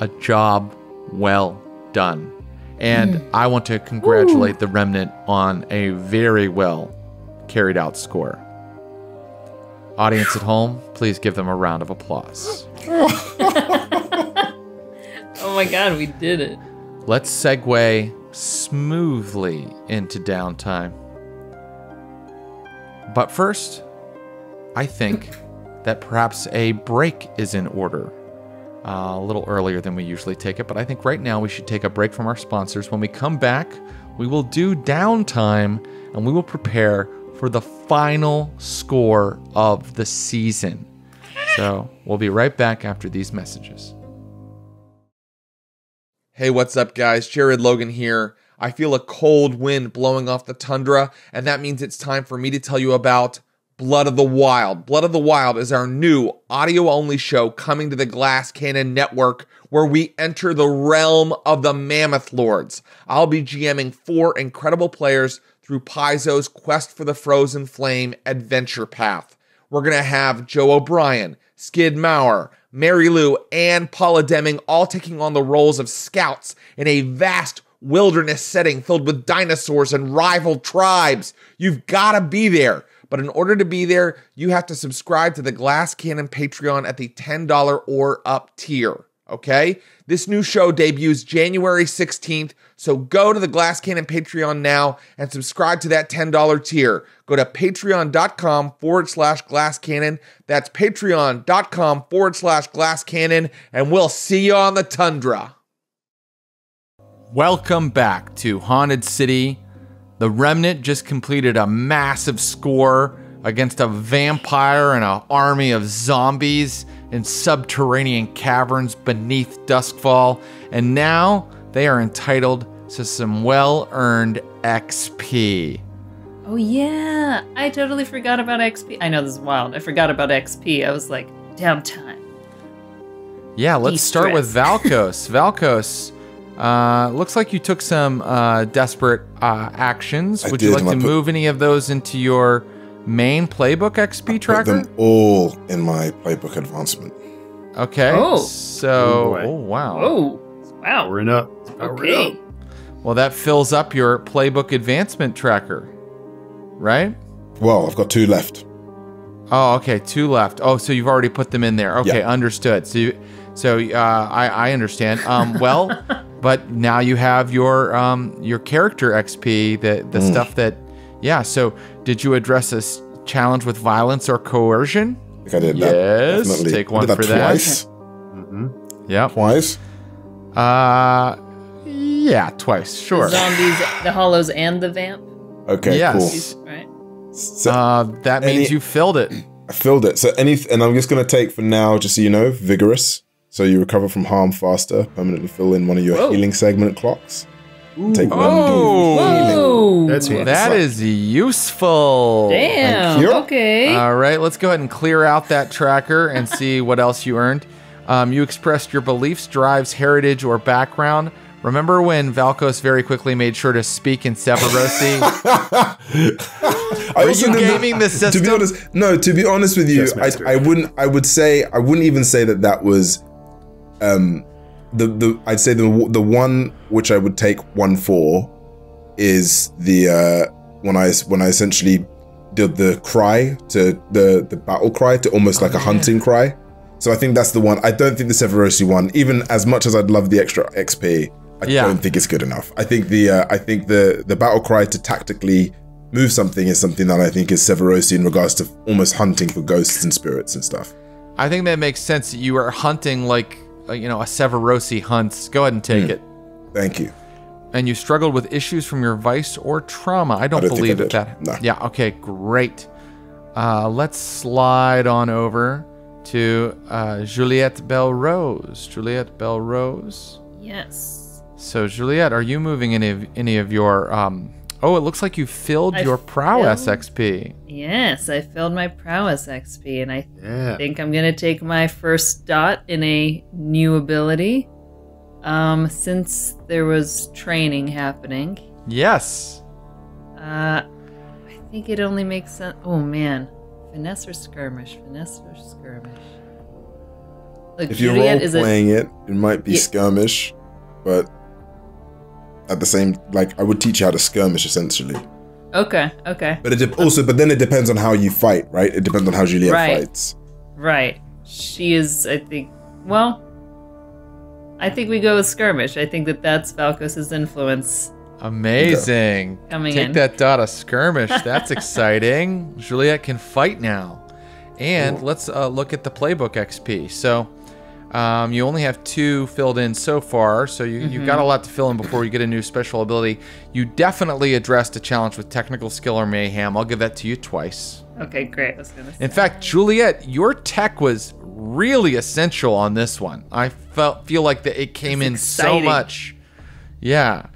A job well done. And mm. I want to congratulate the Remnant on a very well carried out score. Audience at home, please give them a round of applause. [laughs] Oh my god, we did it. Let's segue smoothly into downtime. But first, I think that perhaps a break is in order. Uh, a little earlier than we usually take it, but I think right now we should take a break from our sponsors. When we come back, we will do downtime and we will prepare for the final score of the season. So we'll be right back after these messages. Hey, what's up, guys? Jared Logan here. I feel a cold wind blowing off the tundra, and that means it's time for me to tell you about Blood of the Wild. Blood of the Wild is our new audio only show coming to the Glass Cannon Network where we enter the realm of the Mammoth Lords. I'll be GMing four incredible players through Paizo's Quest for the Frozen Flame adventure path. We're going to have Joe O'Brien, Skid Maher, Mary Lou, and Paula Deming all taking on the roles of scouts in a vast wilderness setting filled with dinosaurs and rival tribes. You've got to be there. But in order to be there, you have to subscribe to the Glass Cannon Patreon at the $10 or up tier. Okay? This new show debuts January 16th, so go to the Glass Cannon Patreon now and subscribe to that $10 tier. Go to patreon.com forward slash glass cannon. That's patreon.com forward slash glass cannon, and we'll see you on the tundra. Welcome back to Haunted City. The Remnant just completed a massive score against a vampire and an army of zombies in subterranean caverns beneath Doskvol, and now they are entitled to some well earned XP. Oh yeah, I totally forgot about XP. I know this is wild. I forgot about XP. I was like, downtime. Yeah, let's start with [laughs] Valkos. Valkos, uh, looks like you took some uh, desperate uh, actions. I Would you did, like and I to put- move any of those into your main playbook XP Put tracker? them all in my playbook advancement. Okay. Oh. So, Oh, oh, wow. Oh, wow. Powering up. Okay. up. Well, that fills up your playbook advancement tracker, right? Well, I've got two left. Oh, okay. Two left. Oh, so you've already put them in there. Okay, Yeah. understood. So, you, so uh, I, I understand. Um, well, [laughs] but now you have your um, your character XP, the the Mm. stuff that, yeah. So, did you address this challenge with violence or coercion? I I did that. Yes, Definitely. take I one did for that that. twice. Yep. Twice. Uh, yeah, twice. Sure. The zombies, the hollows, and the vamp. Okay, Yes. Right. So Uh, that means Any- you filled it. I filled it. So any, and I'm just gonna take for now, just so you know, vigorous. So you recover from harm faster. Permanently fill in one of your Whoa. healing segment clocks. Take one Oh. healing. That's. That is useful. Damn. Okay. All right, let's go ahead and clear out that tracker and [laughs] see what else you earned. Um, you expressed your beliefs, drives, heritage, or background. Remember when Valkos very quickly made sure to speak in Severosi? [laughs] Are you gaming the To system? be honest, no. To be honest with you, Chess I. I wouldn't. I would say I wouldn't even say that that was, um, the the I'd say the the one which I would take one for, is the uh when I when I essentially did the cry to the the battle cry to almost like a hunting cry. So I think that's the one. I don't think the Severosi one, even as much as I'd love the extra XP, I Yeah. don't think it's good enough. I think the uh, I think the the battle cry to tactically move something is something that I think is Severosi in regards to almost hunting for ghosts and spirits and stuff. I think that makes sense. You are hunting like you know a Severosi hunts. Go ahead and take it. Thank you. And you struggled with issues from your vice or trauma. I don't, don't think believe I that did. that. No. Yeah. Okay. Great. Uh, let's slide on over to uh, Juliette Belrose. Juliette Belrose. Yes. So Juliette, are you moving any of any of your? Um, oh, it looks like you filled I your prowess filled- XP. Yes, I filled my prowess XP, and I Yeah. think I'm gonna take my first dot in a new ability. Um, since there was training happening, Yes. uh, I think it only makes sense. Oh man, finesse or skirmish? Finesse or skirmish? Look, If you're Juliet role is a playing it, it might be Yeah. skirmish, but at the same, like I would teach you how to skirmish essentially. okay, okay, But it de- also, but then it depends on how you fight, right? It depends on how Juliet Right. fights. right. She is, I think. Well, I think we go with skirmish. I think that that's Valkos's influence. Amazing. Coming Take in. that dot of skirmish. [laughs] That's exciting. Juliet can fight now. And let's uh, look at the playbook XP. So um, you only have two filled in so far, so you, you've got a lot to fill in before you get a new special ability. You definitely addressed a challenge with technical skill or mayhem. I'll give that to you twice. Okay, great. In fact, Juliet, your tech was really essential on this one. I felt feel like that it came in so much. Yeah.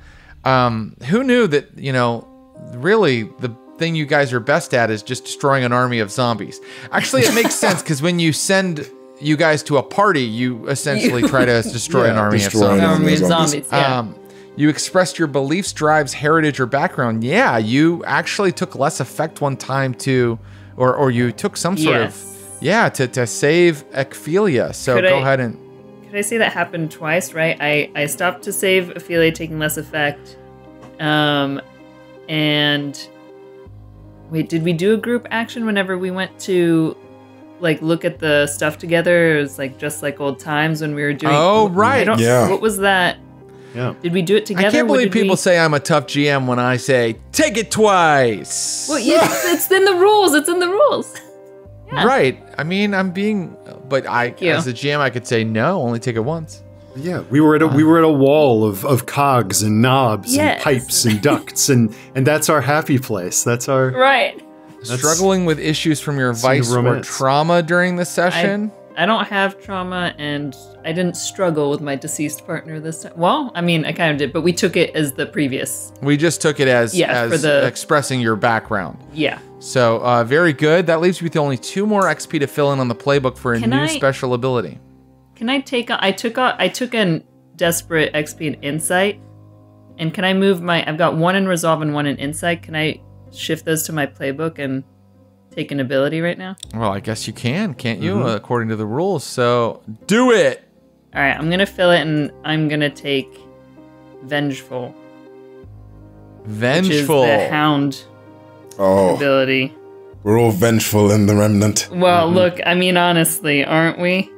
Um, who knew that, you know, really the thing you guys are best at is just destroying an army of zombies. Actually, it makes [laughs] sense because when you send you guys to a party, you essentially try to destroy an army of destroy an zombies. army. Army zombies. zombies. Yeah. Um, you expressed your beliefs, drives, heritage, or background. Yeah, you actually took less effect one time to, or or you took some sort Yes. of, yeah, to, to save Ekphilia. So Could go I- ahead and Could I say that happened twice, right? I, I stopped to save Ophelia taking less effect. Um, and wait, did we do a group action whenever we went to like look at the stuff together? It was like just like old times when we were doing. Oh, I right. don't, Yeah. What was that? Yeah. Did we do it together? I can't believe people we- say I'm a tough GM when I say take it twice. Well, yeah, [laughs] it's, it's in the rules. It's in the rules. yeah. Right. I mean, I'm being, but I, as a GM, I could say no, only take it once. Yeah, we were at a we were at a wall of, of cogs and knobs Yes. and pipes and ducts and and that's our happy place. That's our [laughs] Right. Struggling with issues from your Scene of vice or trauma during the session. I don't have trauma, and I didn't struggle with my deceased partner this time. Well, I mean, I kind of did, but we took it as the previous. We just took it as Yeah, as for the- expressing your background. Yeah. So uh, very good. That leaves you with only two more XP to fill in on the playbook for a Can new I- special ability. Can I take? A, I took. A, I took an desperate XP and insight, and can I move my? I've got one in resolve and one in insight. Can I shift those to my playbook and take an ability right now? Well, I guess you can, can't you? Mm-hmm. uh, according to the rules. So do it. All right, I'm gonna fill it, and I'm gonna take vengeful, which is Vengeful. the hound Oh, ability. we're all vengeful in the remnant. Well, look, I mean, honestly, aren't we?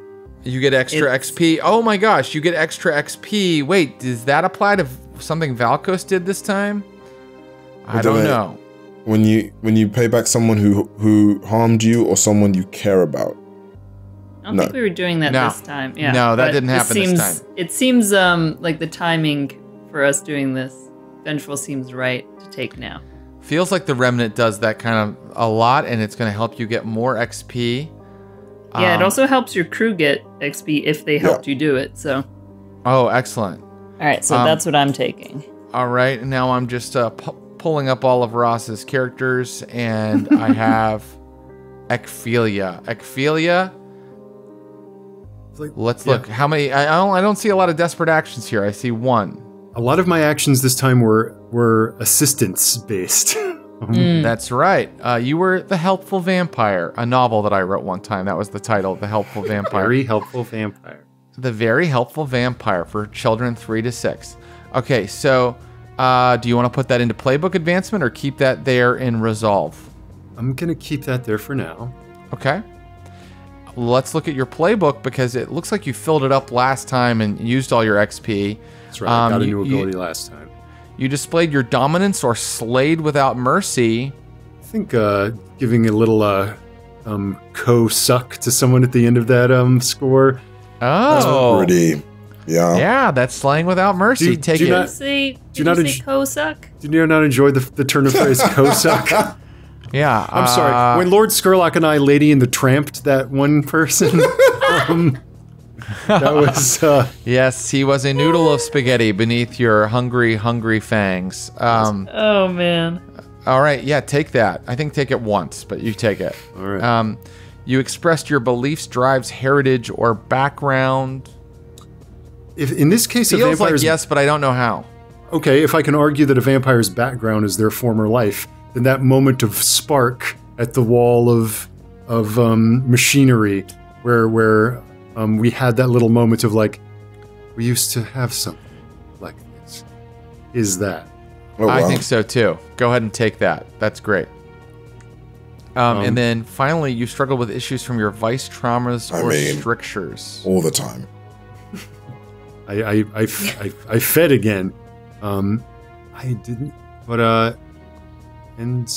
You get extra It's- XP. Oh my gosh, you get extra XP. Wait, does that apply to something Valkos did this time? I I don't don't know. know. When you when you pay back someone who who harmed you or someone you care about. I don't No. think we were doing that No. this time. Yeah. No, that but didn't happen this seems, time. It seems um like the timing for us doing this vengeful seems right to take now. Feels like the remnant does that kind of a lot, and it's going to help you get more XP. Yeah, Um, it also helps your crew get XP if they helped you do it. So, Oh, excellent. all right, so Um, that's what I'm taking. All right, now I'm just uh, pu- pulling up all of Ross's characters, and I [laughs] have Ekphilia. Ekphilia. Like- Let's yeah. look. How many? I I don't, I don't see a lot of desperate actions here. I see one. A lot of my actions this time were were assistance based. [laughs] Hmm. That's right. Uh, you were the helpful vampire, a novel that I wrote one time. That was the title, the helpful [laughs] vampire. Very helpful vampire. The very helpful vampire for children three to six. Okay, so uh, do you want to put that into playbook advancement or keep that there in resolve? I'm gonna keep that there for now. Okay. Let's look at your playbook because it looks like you filled it up last time and used all your XP. That's right. I Um, got a you- new you- ability last time. You displayed your dominance or slayed without mercy. I think uh, giving a little uh, um, co-suck to someone at the end of that um, score. Oh, Pretty. Yeah. yeah, that's slang without mercy. Do- Take do it. not- Say, did you not you say enj- co-suck? Did you not enjoy the, the turn of phrase [laughs] co-suck? yeah, I'm uh, sorry. When Lord Scurlock and I, Lady in the Tramped, that one person, [laughs] um, that was uh, Yes, he was a noodle of spaghetti beneath your hungry, hungry fangs. Um, Oh man. all right, yeah, take that. I think take it once, but you take it. all right. Um, you expressed your beliefs, drives, heritage, or background. If in this case, a Feels like yes, but I don't know how. okay. If I can argue that a vampire's background is their former life, then that moment of spark at the wall of of um, machinery, where where um, we had that little moment of like, we used to have something like this, is that. Oh, I think so too. Go ahead and take that. That's great. Um, and then finally, you struggle with issues from your vice traumas I or mean- strictures. All the time. I I, I, I, I fed again. Um, I didn't, but uh, and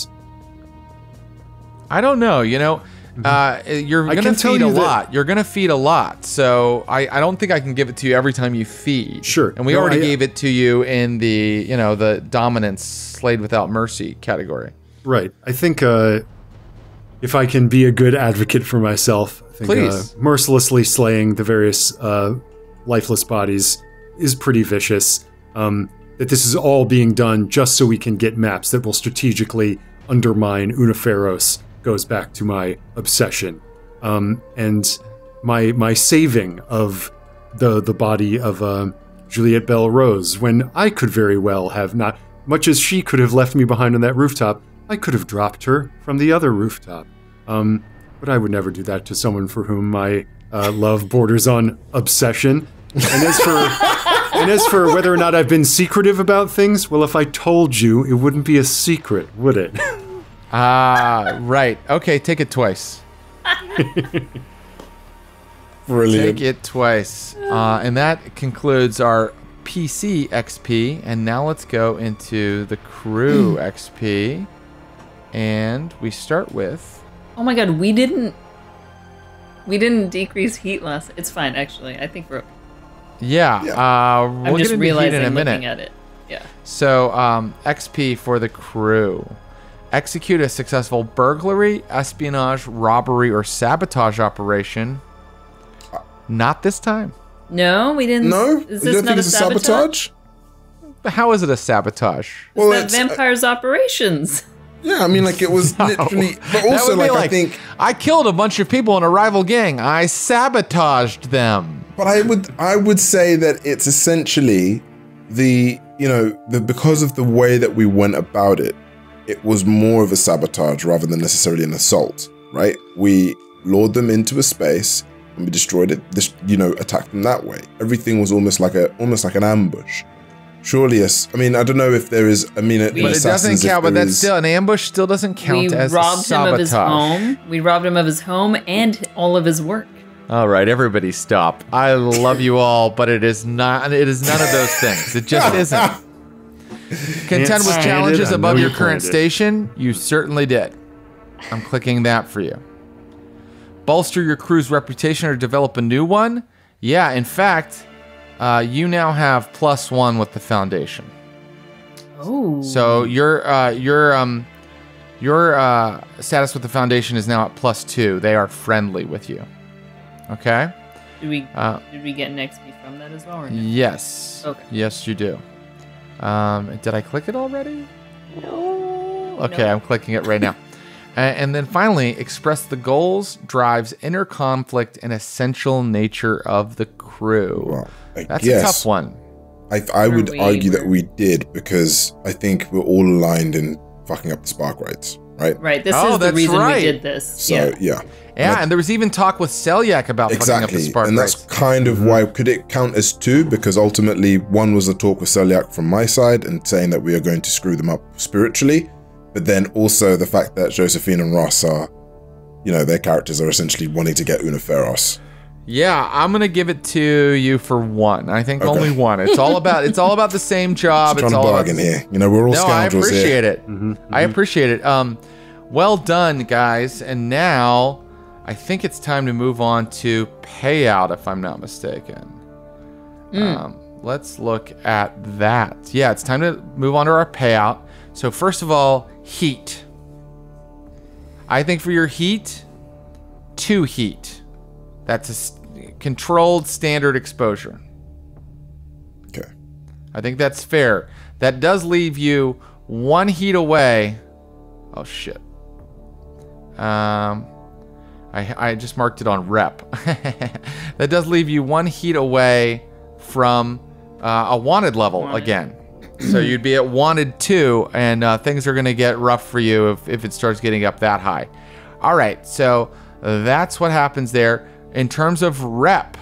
I don't know. You know, uh, you're Mm-hmm. I gonna can feed a you that- lot. You're gonna feed a lot. So I, I don't think I can give it to you every time you feed. Sure. And we No, already I- gave it to you in the you know the dominance slayed without mercy category. right. I think uh, if I can be a good advocate for myself, I think Please. Uh, mercilessly slaying the various uh, lifeless bodies is pretty vicious. Um, that this is all being done just so we can get maps that will strategically undermine Uniferos goes back to my obsession. Um, and my my saving of the the body of uh, Juliette Bell Rose when I could very well have not much as she could have left me behind on that rooftop. I could have dropped her from the other rooftop. Um, but I would never do that to someone for whom my uh, love borders on obsession. And as for [laughs] and as for whether or not I've been secretive about things, well, if I told you, it wouldn't be a secret, would it? [laughs] Ah, right. Okay, take it twice. [laughs] Brilliant. Take it twice. Uh, and that concludes our PC XP. And now let's go into the crew [clears throat] XP. And we start with. Oh my god, we didn't. We didn't decrease heat loss. It's fine, actually. I think we're. Yeah, Yeah. Uh, we'll I'm get just into realizing in a looking minute. at it. Yeah. So, um, XP for the crew. Execute a successful burglary, espionage, robbery, or sabotage operation. Not this time. No, we didn't. No? Is you this don't not think it's a sabotage? But how is it a sabotage? Well, That it's, uh, vampire's operations. yeah, I mean, like, it was [laughs] literally. But also, would be like, I think. I killed a bunch of people in a rival gang. I sabotaged them. But I would I would say that it's essentially the you know the because of the way that we went about it, it was more of a sabotage rather than necessarily an assault, right? We lured them into a space and we destroyed it. This you know attacked them that way. Everything was almost like a almost like an ambush. Surely, yes. I mean, I don't know if there is. I mean, in But it doesn't count. But there that's is- still an ambush. Still doesn't count we as robbed him of his home. We robbed him of his home and all of his work. All right, everybody, stop. I love you all, but it is not. It is none of those things. It just [laughs] isn't. Contend with challenges above your you current station. You certainly did. I'm clicking that for you. Bolster your crew's reputation or develop a new one. Yeah, in fact, uh, you now have plus one with the foundation. Oh. So your uh, your um your uh, status with the foundation is now at plus two. They are friendly with you. Okay. Did we Uh, did we get an XP from that as well? Or no? Yes. Okay. Yes, you do. Um, did I click it already? No. Okay, No. I'm clicking it right now. [laughs] And then finally, express the goals, drives, inner conflict, and essential nature of the crew. Well, That's guess a tough one. I, I would we argue that we did because I think we're all aligned in fucking up the Sparkwrights, right? Right. This Oh, is the reason right. we did this. So yeah. yeah, Yeah, and there was even talk with Selyak about fucking up the exactly, spark and that's rates. kind of why could it count as two? Because ultimately, one was a talk with Celiac from my side and saying that we are going to screw them up spiritually, but then also the fact that Josephine and Ross are, you know, their characters are essentially wanting to get Una Feros. Yeah, I'm gonna give it to you for one. I think Okay. only one. It's all about it's all about the same [laughs] job. Just it's trying to all bargain about, here. You know, we're all No, I appreciate here. it. I appreciate it. Um, Well done, guys. And now I think it's time to move on to payout, if I'm not mistaken. Um, let's look at that. Yeah, it's time to move on to our payout. So, first of all, heat. I think for your heat, two heat. That's a s- controlled standard exposure. Okay. I think that's fair. That does leave you one heat away. Oh shit. Um, I I just marked it on rep. [laughs] that does leave you one heat away from uh, a wanted level again. so you'd be at wanted two, and uh, things are gonna get rough for you if if it starts getting up that high. All right, so that's what happens there. In terms of rep,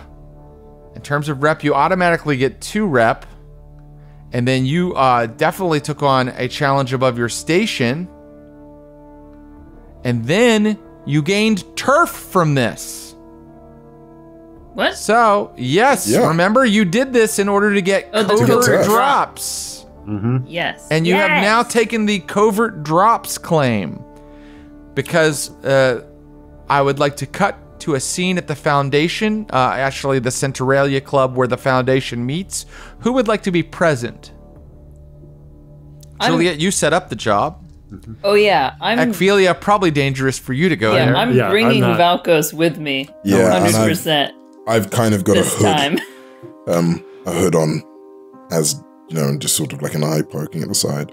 in terms of rep, you automatically get two rep, and then you uh, definitely took on a challenge above your station, and then you gained turf from this. What? So yes, Yeah. remember you did this in order to get Oh, the covert covert drops, Yes. and you have now taken the covert drops claim because uh, I would like to cut to a scene at the foundation, uh, actually the Centralia Club where the foundation meets. Who would like to be present? I'm- Juliet, you set up the job. Oh yeah, I'm. Ekphilia, probably dangerous for you to go yeah, there. I'm Yeah, I'm bringing not- Valkos with me. Yeah, and hundred I've- percent I've kind of got a hood, time. um, a hood on, as you know, and just sort of like an eye poking at the side.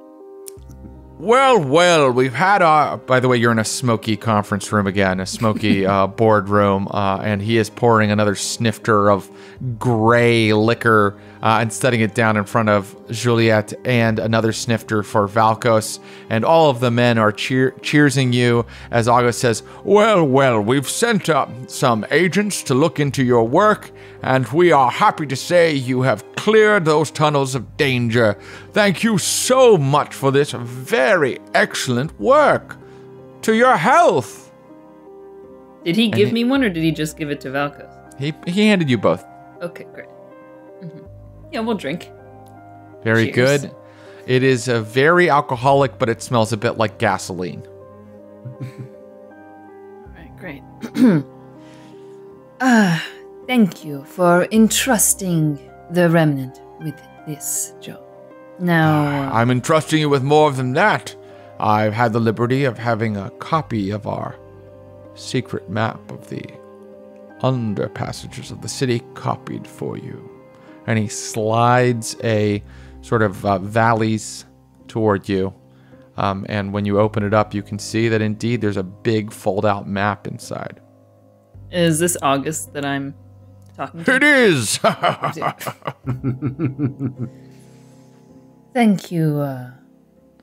Well, well, we've had our. By the way, you're in a smoky conference room again, a smoky [laughs] uh, boardroom, uh, and he is pouring another snifter of gray liquor uh, and setting it down in front of Juliet and another snifter for Valkos. And all of the men are cheer- cheersing you as August says, Well, well, we've sent up some agents to look into your work, and we are happy to say you have cleared those tunnels of danger. Thank you so much for this very excellent work. To your health. Did he give me one or did he just give it to Valkos? He, he handed you both. Okay, great. hmm Yeah, we'll drink. Very Cheers. good. It is a very alcoholic, but it smells a bit like gasoline. [laughs] All right, great. [clears throat] ah, thank you for entrusting the remnant with this job. Now, [sighs] I'm entrusting you with more than that. I've had the liberty of having a copy of our secret map of the under passages of the city copied for you. And he slides a sort of uh, valleys toward you. Um, and when you open it up, you can see that indeed there's a big fold out map inside. is this August that I'm talking to? It is! [laughs] [laughs] Thank you, uh,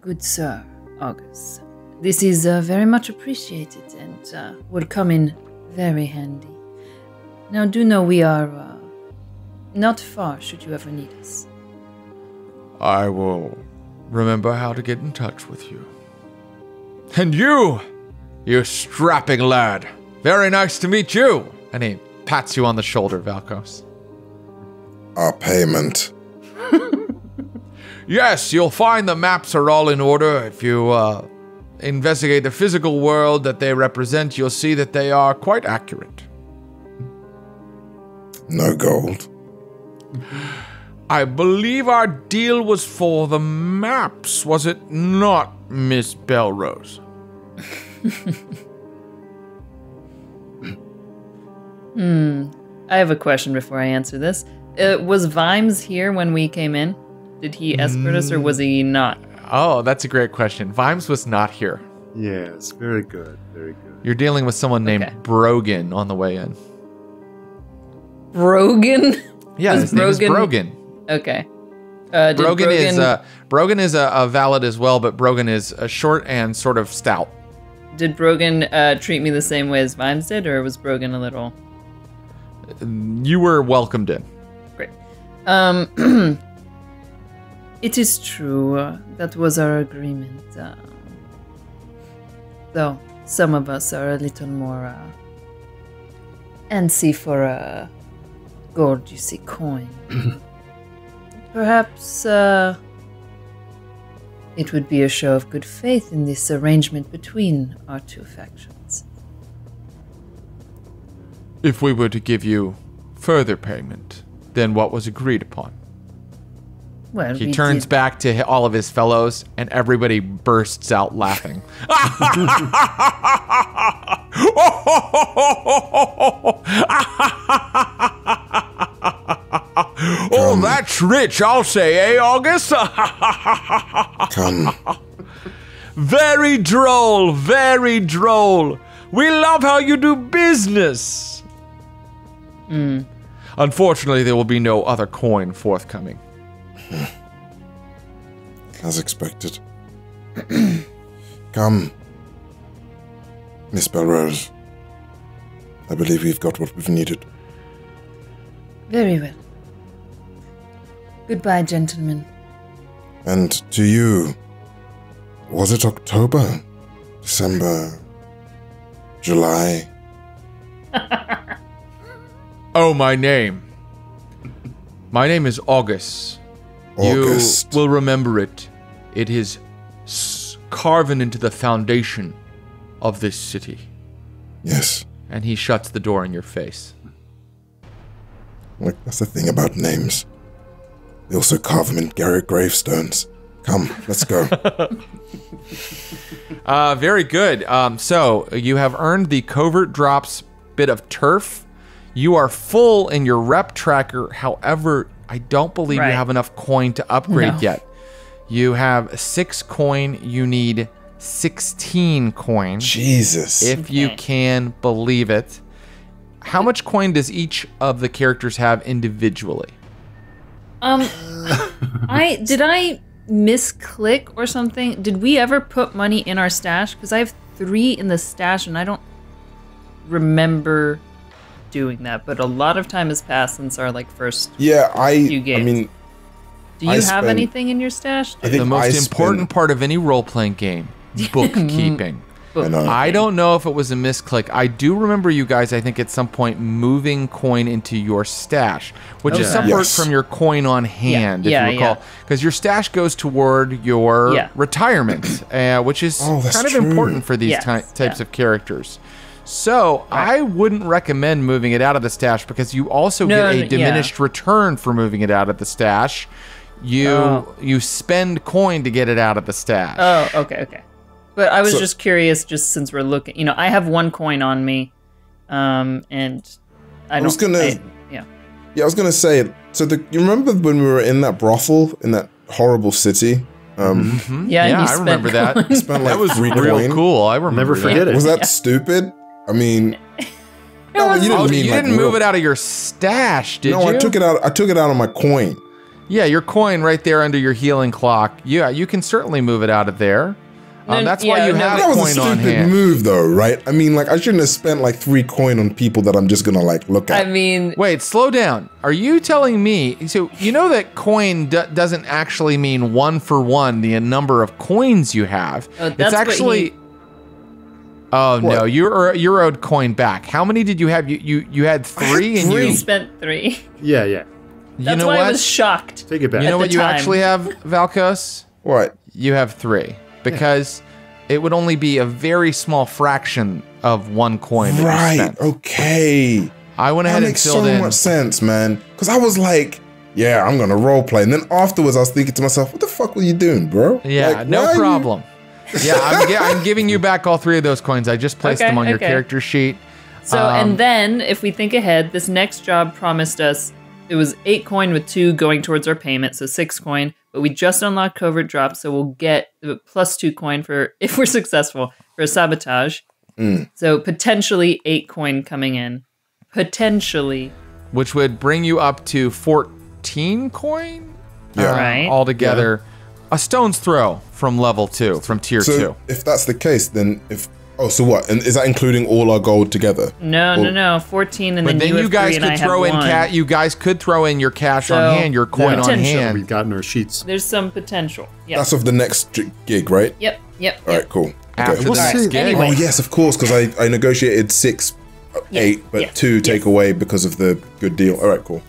good sir, August. This is uh, very much appreciated and uh, would come in very handy. Now, do know we are uh, not far should you ever need us. I will remember how to get in touch with you. And you, you strapping lad. Very nice to meet you. And he pats you on the shoulder, Valkos. Our payment. [laughs] Yes, you'll find the maps are all in order. If you uh, investigate the physical world that they represent, you'll see that they are quite accurate. No gold. [sighs] I believe our deal was for the maps, was it not, Miss Belrose? [laughs] I have a question before I answer this. Uh, was Vimes here when we came in? Did he escort us or was he not? Oh, that's a great question. Vimes was not here. Yes, very good, very good. You're dealing with someone named Okay. Brogan on the way in. Brogan? Yeah, Was his name is Brogan- Brogan. okay. Uh, did Brogan, is Brogan- uh, Brogan is a, a valid as well, but Brogan is a short and sort of stout. Did Brogan uh, treat me the same way as Vimes did, or was Brogan a little You were welcomed in. great? Um, [clears throat] it is true. Uh, that was our agreement. Um, though some of us are a little more uh, antsy for a gold, you see, coin. [clears throat] Perhaps uh, it would be a show of good faith in this arrangement between our two factions. If we were to give you further payment than what was agreed upon. Well, He we turns did- back to all of his fellows, and everybody bursts out laughing. [laughs] [laughs] oh, that's rich, I'll say, eh, August? [laughs] Come. very droll, very droll. We love how you do business. Mm. Unfortunately, there will be no other coin forthcoming. [laughs] As expected. [clears throat] Come. Miss Belrose. I believe we've got what we've needed. Very well. Goodbye, gentlemen. And to you, was it October? December? July? [laughs] Oh, my name. My name is August. August? You will remember it. It is carven into the foundation of this city. Yes. And he shuts the door in your face. Like, that's the thing about names. They also carve them in Garrett gravestones. Come, let's go. Uh, [laughs] very good. Um, so you have earned the covert drops bit of turf. You are full in your rep tracker. However, I don't believe you have enough coin to upgrade No. yet. You have six coin. You need 16 coin. Jesus. if you can believe it. How much coin does each of the characters have individually? Um, [laughs] I did I misclick or something? Did we ever put money in our stash? Because I have three in the stash and I don't remember doing that. But a lot of time has passed since our like first. yeah, I. Few I mean, Do you I have spent- anything in your stash? I think The most I important spent- part of any role playing game [laughs] bookkeeping. [laughs] I. I don't know if it was a misclick. I do remember you guys, I think, at some point moving coin into your stash, which is Okay. separate Yes. from your coin on hand, Yeah, if you recall. yeah. Because your stash goes toward your Yeah. retirement, uh, which is Oh, kind of true. important for these Yes, ty- types yeah. of characters. So I wouldn't recommend moving it out of the stash because you also No, get a no, yeah. diminished return for moving it out of the stash. You Oh. you spend coin to get it out of the stash. Oh, okay, okay. But I was So- just curious, just since we're looking. You know, I have one coin on me, um, and I don't. was gonna- I- yeah. Yeah, I was gonna say. So the you remember when we were in that brothel in that horrible city? Um, Mhm. Yeah, and yeah, you I spent remember that. coins. [laughs] spent like that was three real coin. cool. I remember. Never that. forget it. Was that stupid? I mean, [laughs] no, but you didn't Oh, mean you like didn't move real- it out of your stash, did no, you? No, I took it out. I took it out of my coin. Yeah, your coin right there under your healing clock. Yeah, you can certainly move it out of there. Um, No, that's why yeah, you no, have That was a coin on stupid move, though, right? I mean, like I shouldn't have spent like three coin on people that I'm just gonna like look at. I mean, Wait, slow down. Are you telling me? So you know that coin d- doesn't actually mean one for one the number of coins you have. Oh, it's that's what actually. he- Oh no, you're you're owed coin back. How many did you have? You you you had three, and three. you spent three. [laughs] Yeah, yeah. you That's know why what? I was shocked. Take it back. you know at what the you time. actually have, [laughs] Valkos? what? You have three because it would only be a very small fraction of one coin that you Right. spent. Okay. I went That ahead and makes filled so in. much sense, man. Because I was like, yeah, I'm gonna role play, and then afterwards, I was thinking to myself, what the fuck were you doing, bro? Yeah, Like, no are you- problem. Yeah, I'm, gi- I'm giving you back all three of those coins. I just placed Okay, them on your okay. character sheet. So, Um, and then if we think ahead, this next job promised us it was eight coin with two going towards our payment, so six coin. But we just unlocked covert drop, so we'll get uh, plus two coin for [laughs] if we're successful for sabotage. Mm. So potentially eight coin coming in. Potentially, which would bring you up to 14 coin Yeah. Right. altogether. A stone's throw from level two, from tier So two. if that's the case, then if oh, so what? And is that including all our gold together? no, no, no, fourteen, and But then, then you, you have guys three could have throw in cat. You guys could throw in your cash So, on hand, your coin on potential. hand. We've gotten our sheets. There's some potential. Yep. That's of the next gig, right? yep. Yep. All right. cool. After Okay. the We'll next gig. Oh yes, of course, because I, I negotiated six, uh, Yeah, eight, but yeah, two take away because of the good deal. All right, cool.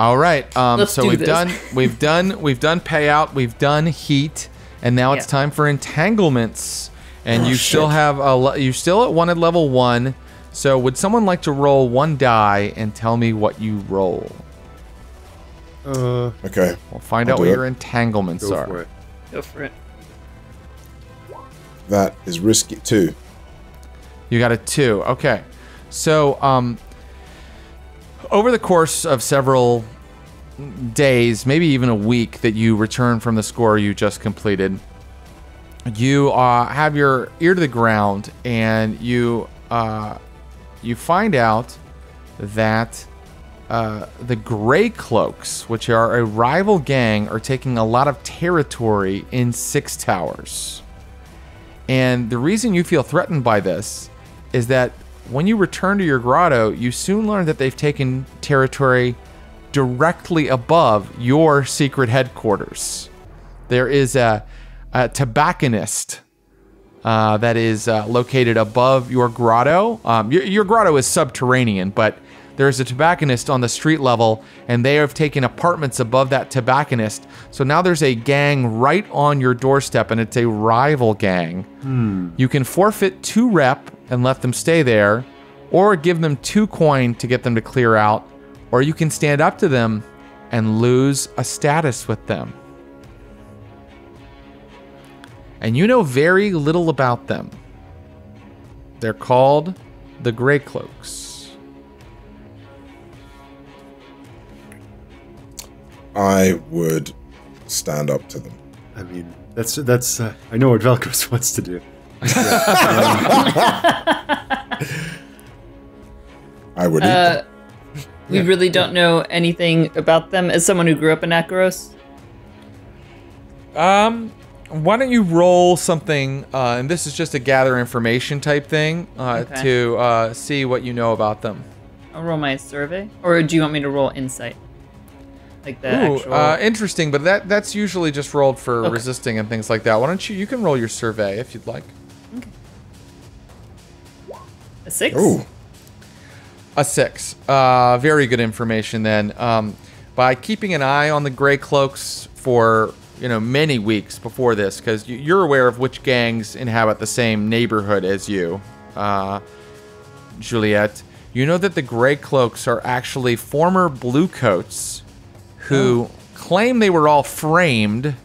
All right. Um, Let's so do we've this. done we've done we've done payout. We've done heat. And now it's time for entanglements. And Oh, you still have a le- you still at one at level one. So would someone like to roll one die and tell me what you roll? Uh, Okay. We'll find I'll out do what it. your entanglements go are. for it. Go for it. That is risky too. You got a two. Okay. So, um, over the course of several days, maybe even a week, that you return from the score you just completed, you uh, have your ear to the ground, and you uh, you find out that uh, the Gray Cloaks, which are a rival gang, are taking a lot of territory in Six Towers. And the reason you feel threatened by this is that when you return to your grotto, you soon learn that they've taken territory directly above your secret headquarters. There is a, a tobacconist uh, that is uh, located above your grotto. Um, your, your grotto is subterranean, but there's a tobacconist on the street level, and they have taken apartments above that tobacconist. So now there's a gang right on your doorstep, and it's a rival gang. Hmm. You can forfeit two rep and let them stay there, or give them two coin to get them to clear out, or you can stand up to them and lose a status with them. And you know very little about them. They're called the Grey I would stand up to them. I mean, that's that's. Uh, I know what Valkos [laughs] wants to do. I would eat Uh, them. we really don't know anything about them. As someone who grew up in Akros, Um, why don't you roll something? Uh, and this is just a gather information type thing uh, Okay. to uh, see what you know about them. I'll roll my survey. Or do you want me to roll insight? Like the Ooh, actual. uh, interesting, but that that's usually just rolled for Okay. resisting and things like that. Why don't you? You can roll your survey if you'd like. Okay. a six? Ooh, A six. Uh, very good information then. Um, by keeping an eye on the Gray Cloaks for you know many weeks before this, because you're aware of which gangs inhabit the same neighborhood as you, uh, Juliet. You know that the Gray Cloaks are actually former Bluecoats who claim they were all framed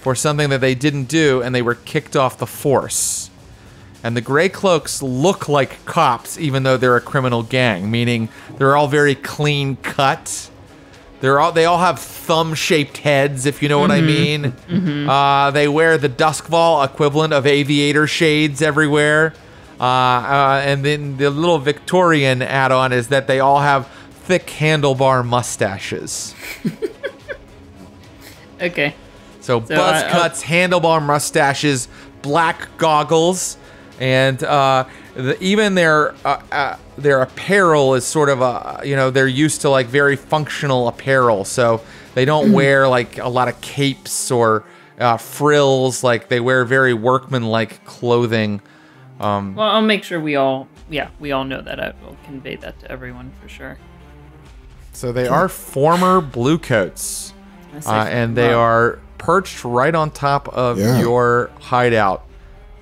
for something that they didn't do, and they were kicked off the force. And the Gray Cloaks look like cops, even though they're a criminal gang, meaning they're all very clean cut. They're all they all have thumb-shaped heads, if you know what I mean. Uh, they wear the Doskvol equivalent of aviator shades everywhere. Uh, uh, and then the little Victorian add-on is that they all have thick handlebar mustaches. [laughs] Okay. So, So, buzz uh, cuts, handlebar mustaches, black goggles, and uh, the, even their uh, uh, their apparel is sort of a you know they're used to like very functional apparel, so they don't wear like a lot of capes or uh, frills. Like they wear very workman-like clothing. Well, I'll make sure we all, yeah, we all know that. I will convey that to everyone for sure. So they are former bluecoats, I say uh, and they are perched right on top of Yeah. your hideout.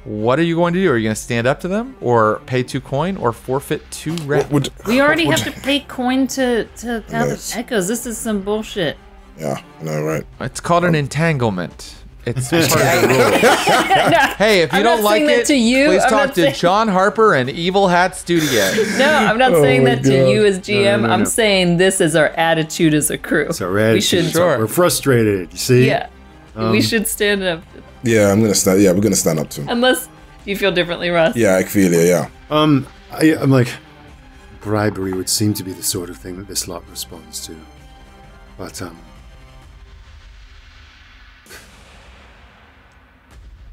What are you going to do? Are you going to stand up to them, or pay two coin, or forfeit two rep? what would We already what have to pay coin to to have Yes. echoes. This is some bullshit. Yeah, I know, right? It's called an entanglement. It's part of the rules. [laughs] Hey, if you I'm don't not like saying that it, to you. please I'm talk to saying- John Harper and Evil Hat Studio. No, I'm not [laughs] Oh saying my that to you as GM. no, I'm no. saying this is our attitude as a crew. It's already. We should, Sure. We're frustrated. You see? yeah, we should stand up. Yeah, I'm gonna stand. Yeah, we're gonna stand up to him. Unless you feel differently, Ross. Yeah, I Ekphilia. Yeah. Um, I, I'm like, bribery would seem to be the sort of thing that this lot responds to. But, um,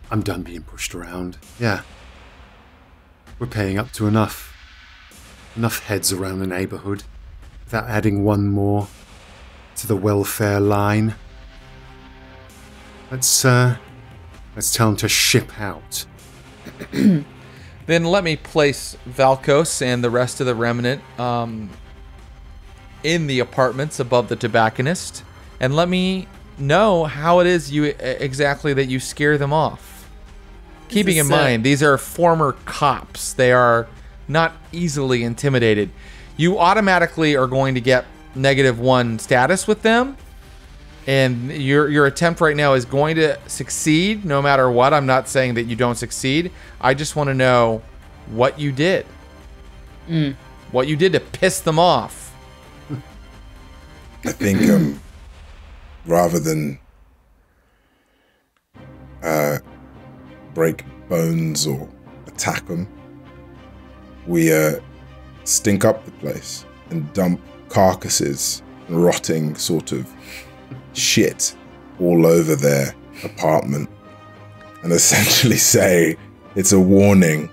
I'm done being pushed around. Yeah. We're paying up to enough. Enough heads around the neighborhood without adding one more to the welfare line. Let's, uh, let's tell them to ship out. [clears throat] Then let me place Valkos and the rest of the remnant um, in the apartments above the tobacconist, and let me know how it is you exactly that you scare them off. Keeping in mind, these are former cops. They are not easily intimidated. You automatically are going to get negative one status with them, and your your attempt right now is going to succeed no matter what. I'm not saying that you don't succeed. I just want to know what you did. What you did to piss them off. I think um, rather than uh, break bones or attack them, we uh, stink up the place and dump carcasses and rotting sort of shit all over their apartment and [laughs] essentially say it's a warning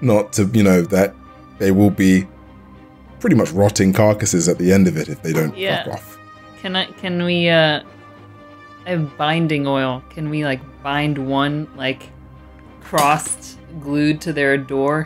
not to, you know, that they will be pretty much rotting carcasses at the end of it if they don't Yeah. fuck off. Can I? Can we? uh I have binding oil. Can we like bind one like crossed, glued to their door?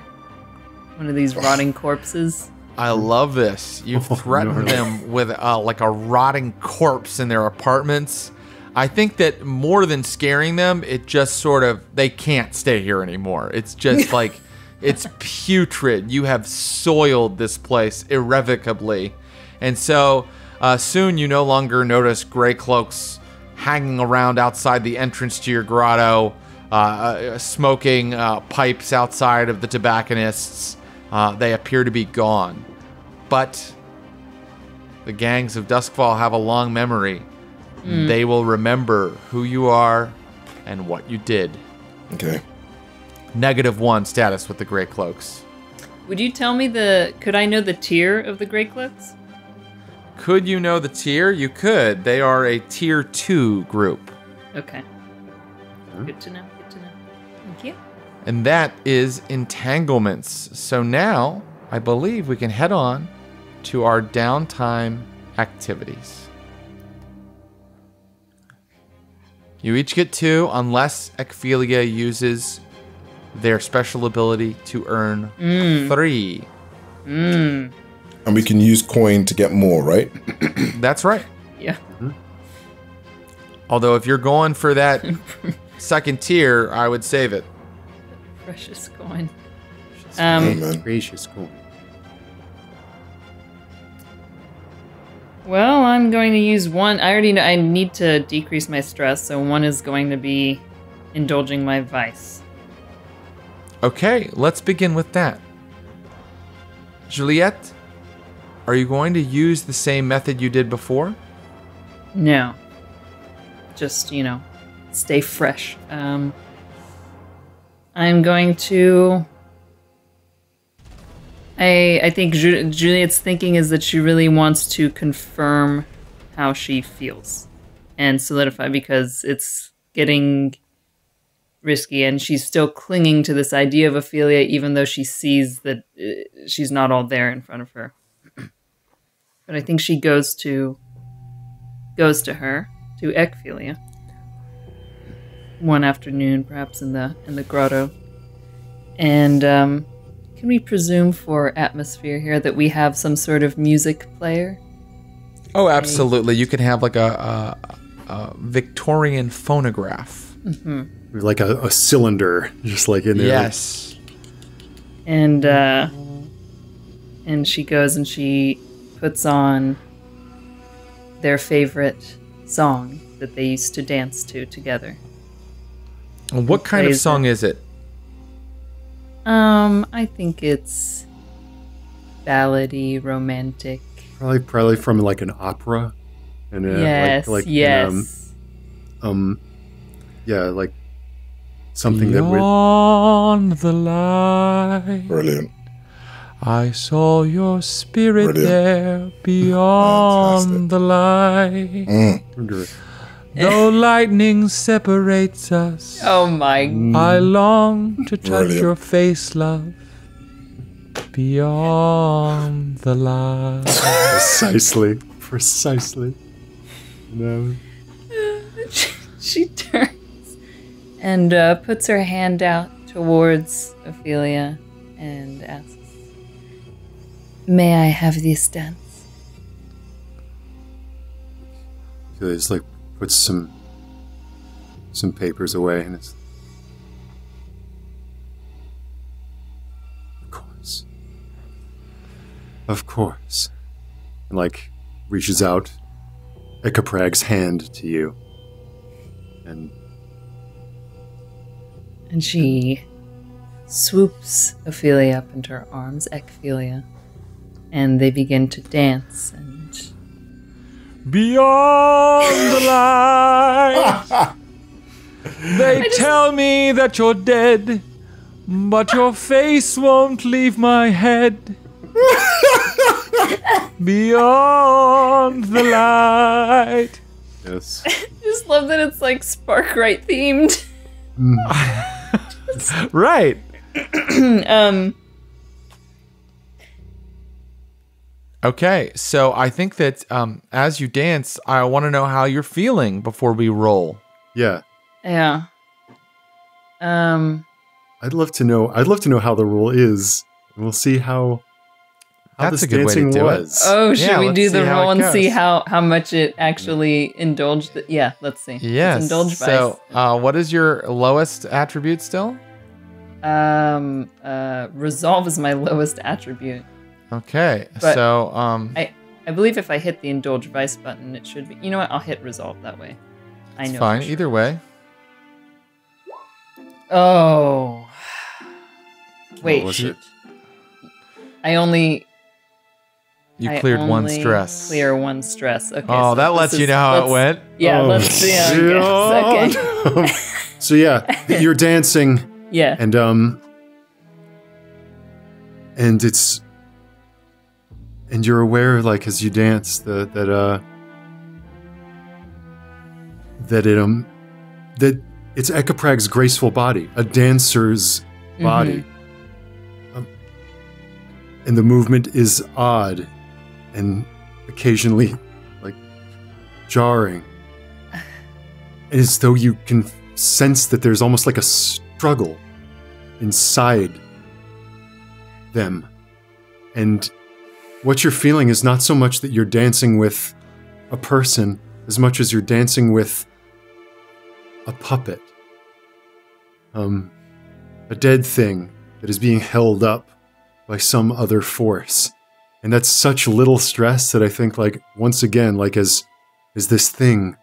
One of these rotting [sighs] corpses. I love this. You've [laughs] Oh, threatened no. them with uh, like a rotting corpse in their apartments. I think that more than scaring them, it just sort of they can't stay here anymore. It's just [laughs] like it's putrid. You have soiled this place irrevocably, and so uh, soon you no longer notice gray cloaks hanging around outside the entrance to your grotto, uh, uh, smoking uh, pipes outside of the tobacconists. Uh, they appear to be gone. But the gangs of Doskvol have a long memory. They will remember who you are and what you did. Okay. Negative one status with the Grey Cloaks. Would you tell me the? Could I know the tier of the Grey Cloaks? Could you know the tier? You could. They are a tier two group. Okay. Good to know. And that is entanglements. So now I believe we can head on to our downtime activities. You each get two unless Ekphilia uses their special ability to earn mm. three. Mm. And we can use coin to get more, right? [clears throat] That's right. Yeah. Mm-hmm. Although if you're going for that [laughs] second tier, I would save it. Precious coin. Um. man. Gracious, cool. Well, I'm going to use one. I already know I need to decrease my stress, so one is going to be indulging my vice. Okay, let's begin with that. Juliet, are you going to use the same method you did before? No. Just, you know, stay fresh. Um I'm going to I I think Ju- Juliet's thinking is that she really wants to confirm how she feels and solidify because it's getting risky and she's still clinging to this idea of Ophelia even though she sees that uh, she's not all there in front of her. [clears throat] but I think she goes to goes to her to Ekphilia one afternoon, perhaps in the in the grotto. And um, can we presume for atmosphere here that we have some sort of music player? Oh, absolutely. You can have like a, a, a Victorian phonograph. Like a, a cylinder, just like in there. Yes. And uh, and she goes and she puts on their favorite song that they used to dance to together. And What kind of song is it? Um, I think it's ballady, romantic. Probably, probably from like an opera. And uh, yes, like, like yes. Um, um, yeah, like something that would. Beyond the light, Brilliant. I saw your spirit Brilliant. there beyond Fantastic. the light. Mm. Though lightning separates us, oh my I long to touch Brilliant. your face, love. Beyond the light. Precisely. Precisely. No. [laughs] she turns and uh, puts her hand out towards Ophelia and asks, May I have this dance? It's like puts some some papers away and it's Of course. Of course. And like reaches out Ekaprag's hand to you. And And she swoops Ophelia up into her arms, Ekphilia, and they begin to dance Beyond the [laughs] light, they tell me that you're dead, but your face won't leave my head. [laughs] Beyond the light. yes. [laughs] just love that it's like Sparkwright themed. Right. [clears throat] Um Okay, so I think that um, as you dance, I want to know how you're feeling before we roll. Yeah. yeah. Um I'd love to know I'd love to know how the rule is. We'll see how how That's this a good way to dancing do it. oh, should Yeah, we do the roll it and see how how much it actually indulged? The, yeah, let's see. Yes. It's indulged so, uh, what is your lowest attribute still? um uh resolve is my [laughs] lowest attribute. Okay, But- so um, I I believe if I hit the indulge vice button, it should be. You know what? I'll hit resolve that way. I know. fine sure. either way. Oh. Wait. What was it? I only You I cleared one stress. Clear one stress. Okay. oh, so that this lets you know how it went. Yeah, Oh, let's see. Okay. okay. [laughs] So yeah, you're dancing Yeah. and um and it's and you're aware like as you dance that that uh that it um that it's Ekaprag's graceful body, a dancer's body. Um, and the movement is odd and occasionally like jarring. And as though you can sense that there's almost like a struggle inside them. And what you're feeling is not so much that you're dancing with a person as much as you're dancing with a puppet. Um, a dead thing that is being held up by some other force. And that's such little stress that I think like once again, like as as this thing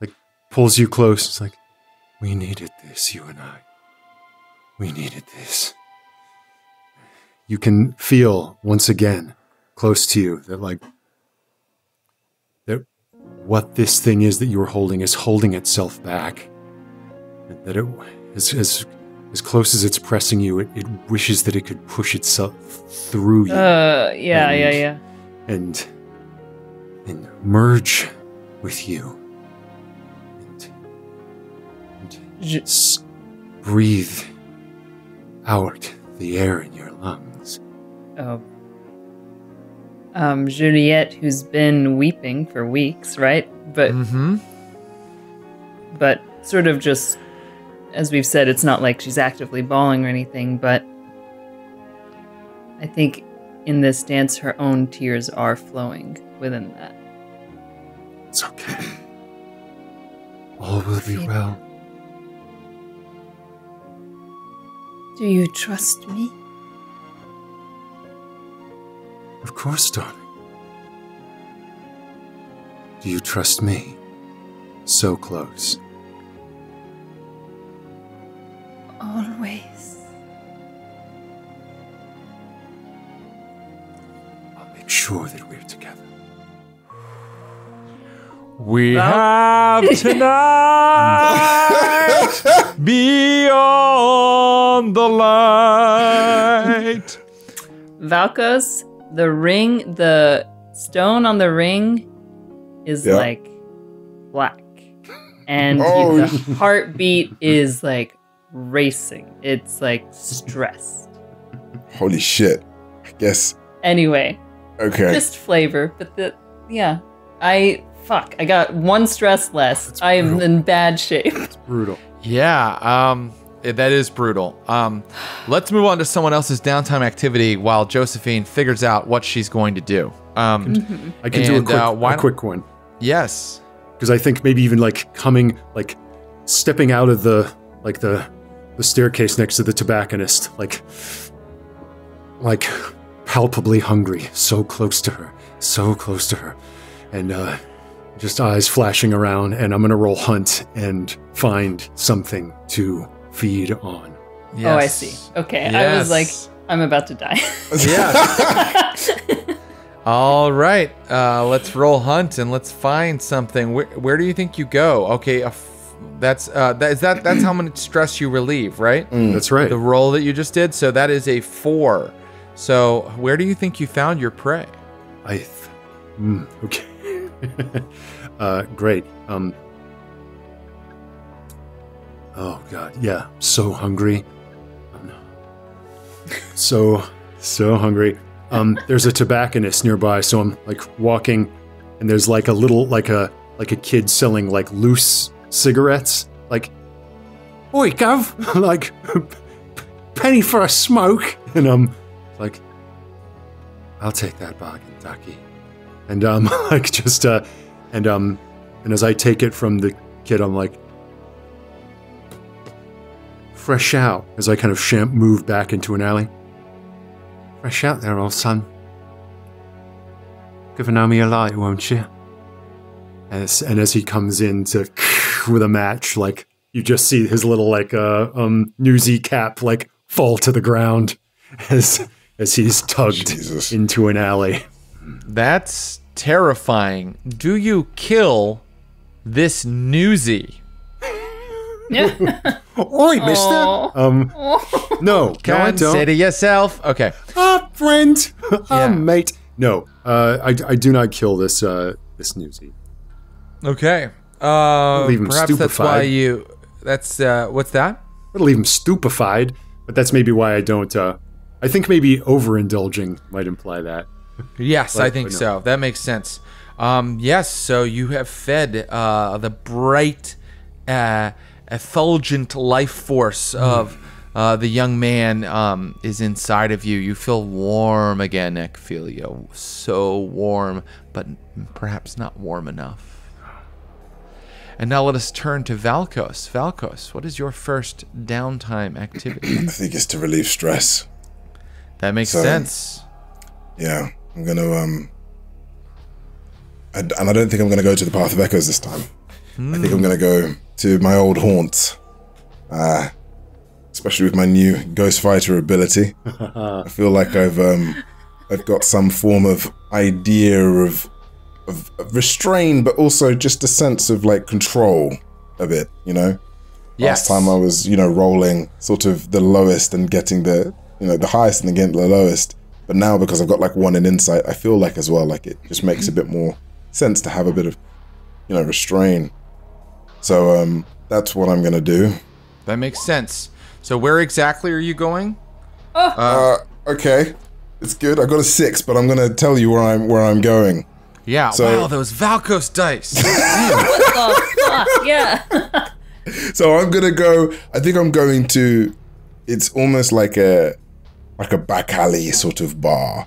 like pulls you close, it's like, we needed this, you and I. We needed this. You can feel once again close to you that like that what this thing is that you are holding is holding itself back. And That it as as as close as it's pressing you, it, it wishes that it could push itself through you Uh. Yeah. And- Yeah. Yeah. and and merge with you and, and J- s- breathe out the air in your lungs. Oh. Um, Juliet, who's been weeping for weeks, right? But Mm-hmm. but sort of just as we've said, it's not like she's actively bawling or anything, but I think in this dance her own tears are flowing within that. It's okay. All will be well. Do you trust me? Of course, darling. Do you trust me? So close. Always. I'll make sure that we're together. We have [laughs] tonight beyond the light. Valkos, the ring, the stone on the ring is Yeah. like black. And Oh, the heartbeat is like racing. It's like stressed. Holy shit. I guess. Anyway, Okay. just flavor, but the yeah. I fuck. I got one stress less. I am in bad shape. It's brutal. Yeah, um, eh, that is brutal. Um, let's move on to someone else's downtime activity while Josephine figures out what she's going to do. Um, Mm-hmm. I can do a quick, uh, why a quick one. yes. because I think maybe even like coming, like stepping out of the like the the staircase next to the tobacconist, like like palpably hungry, so close to her, so close to her, and uh, just eyes flashing around. And I'm gonna roll hunt and find something to feed on. Oh, I see. Okay, I was like, I'm about to die. [laughs] Yeah. [laughs] All right. Uh, let's roll hunt and let's find something. Where, where do you think you go? Okay, a f- that's uh, that is that that's how much stress you relieve, right? That's right. The roll that you just did. So that is a four. So where do you think you found your prey? I. Th- mm, okay. [laughs] uh, great. Um. Oh God, yeah. So hungry. Um, so so hungry. Um. There's a tobacconist nearby, so I'm like walking, and there's like a little like a like a kid selling like loose cigarettes. Like, oi, Gov, [laughs] like penny for a smoke, and I'm like, I'll take that bargain, Ducky and um [laughs] like just uh and um and as I take it from the kid I'm like fresh out as I kind of sham- move back into an alley fresh out there old son give an me a light won't you as, and as he comes in to [laughs] with a match like you just see his little like uh um newsy cap like fall to the ground [laughs] as as he's tugged Jesus. into an alley That's terrifying. Do you kill this newsy? [laughs] Oi, mister. Aw. Um, [laughs] no, no, I don't. Consider yourself. Okay. Ah, friend. [laughs] Yeah. Ah, mate. No, uh, I, I do not kill this uh, this newsie. Okay. Uh, Leave him perhaps that's why stupefied. you. That's uh, what's that? It'll leave him stupefied, but that's maybe why I don't. Uh, I think maybe overindulging might imply that. Yes, I think no. so. That makes sense. Um, yes, so you have fed uh, the bright, uh, effulgent life force of uh, the young man um, is inside of you. You feel warm again, Ekphilia. So warm, but perhaps not warm enough. And now let us turn to Valkos. Valkos, what is your first downtime activity? [clears throat] I think it's to relieve stress. that makes So- sense. Yeah, I'm gonna um, and, and I don't think I'm gonna go to the Path of Echoes this time. I think I'm gonna go to my old haunts, uh, especially with my new Ghost Fighter ability. [laughs] I feel like I've um, I've got some form of idea of, of of restraint, but also just a sense of like control a bit. You know, Yes. last time I was you know rolling sort of the lowest and getting the you know the highest and getting the lowest. But now because I've got like one in insight, I feel like as well like it just makes a bit more sense to have a bit of you know restraint. So um that's what I'm gonna do. That makes sense. So where exactly are you going? Uh okay. It's good. I got a six, but I'm gonna tell you where I'm where I'm going. Yeah, So- wow, those Valkos dice. [laughs] Yeah. [laughs] So I'm gonna go. I think I'm going to. It's almost like a like a back alley sort of bar,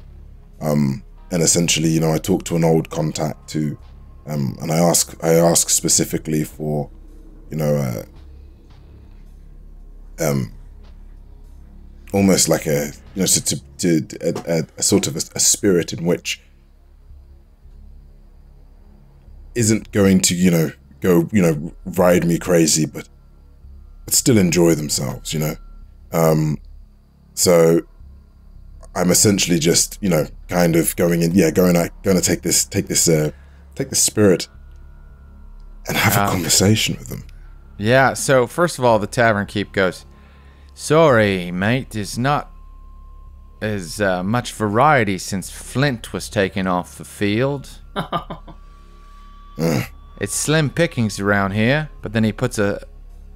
um, and essentially, you know, I talk to an old contact who, um, and I ask I ask specifically for, you know, uh, um, almost like a you know to to, to a, a, sort of a, a spirit in which isn't going to you know go you know ride me crazy but but still enjoy themselves you know? Um so i'm essentially just you know kind of going in yeah going I going to take this take this uh take the spirit and have a conversation with them yeah, so first of all, the tavern keep goes, Sorry, mate, there's not as uh, much variety since Flint was taken off the field. [laughs] it's slim pickings around here, but then he puts a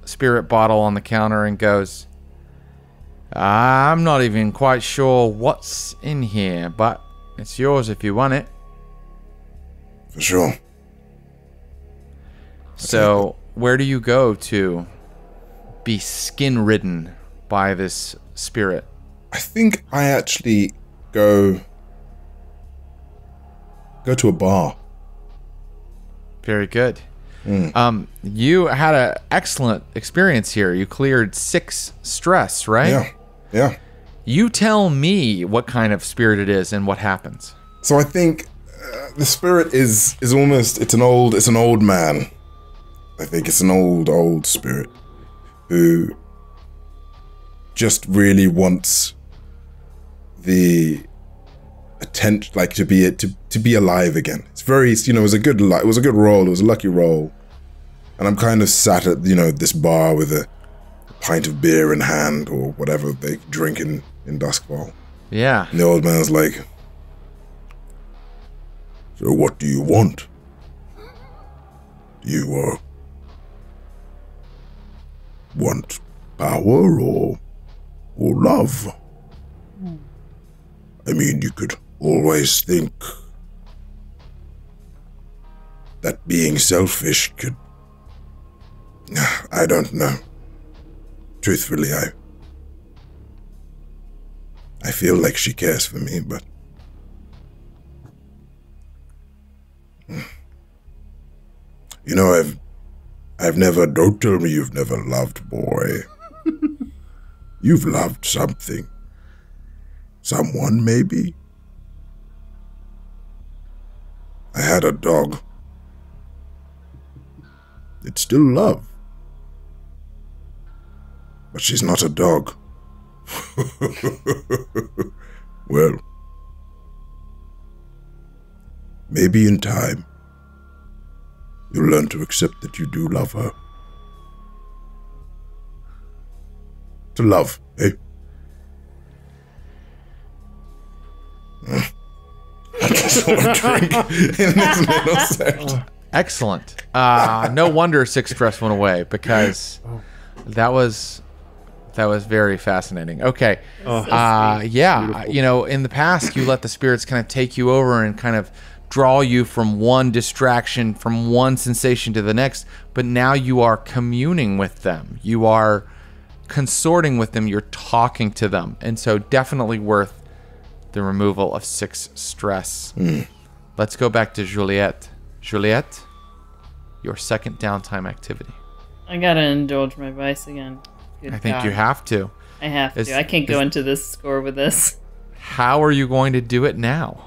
spirit bottle on the counter and goes, I'm not even quite sure what's in here, but it's yours if you want it. For sure So, where do you go to be skin ridden by this spirit? i think i actually go go to a bar Very good. Um, you had an excellent experience here. You cleared six stress, right? Yeah, yeah. You tell me what kind of spirit it is and what happens. So I think uh, the spirit is is almost it's an old it's an old man. I think it's an old old spirit who just really wants the attention like to be to to be alive again. It's very you know it was a good it was a good roll. It was a lucky roll. And I'm kind of sat at you know this bar with a pint of beer in hand or whatever they drink in in Doskvol. Yeah. And the old man's like, So what do you want? You, uh, want power or, or love? I mean, you could always think that being selfish could. [sighs] I don't know. Truthfully, I. I feel like she cares for me, but. You know, I've. I've never. Don't tell me you've never loved, boy. [laughs] you've loved something. Someone, maybe? I had a dog. It's still love. But she's not a dog. [laughs] well, maybe in time, you'll learn to accept that you do love her. To love, eh? [laughs] I just want to drink [laughs] in this middle section. Excellent. Uh, no wonder six stress went away because that was that was very fascinating. Okay. Uh, yeah. You know, in the past, you let the spirits kind of take you over and kind of draw you from one distraction, from one sensation to the next. But now you are communing with them. You are consorting with them. You're talking to them. And so, definitely worth the removal of six stress. Mm. Let's go back to Juliet. Juliet, your second downtime activity. I gotta indulge my vice again. Good I think God. you have to. I have Is- to. I can't go is- into this score with this. How are you going to do it now?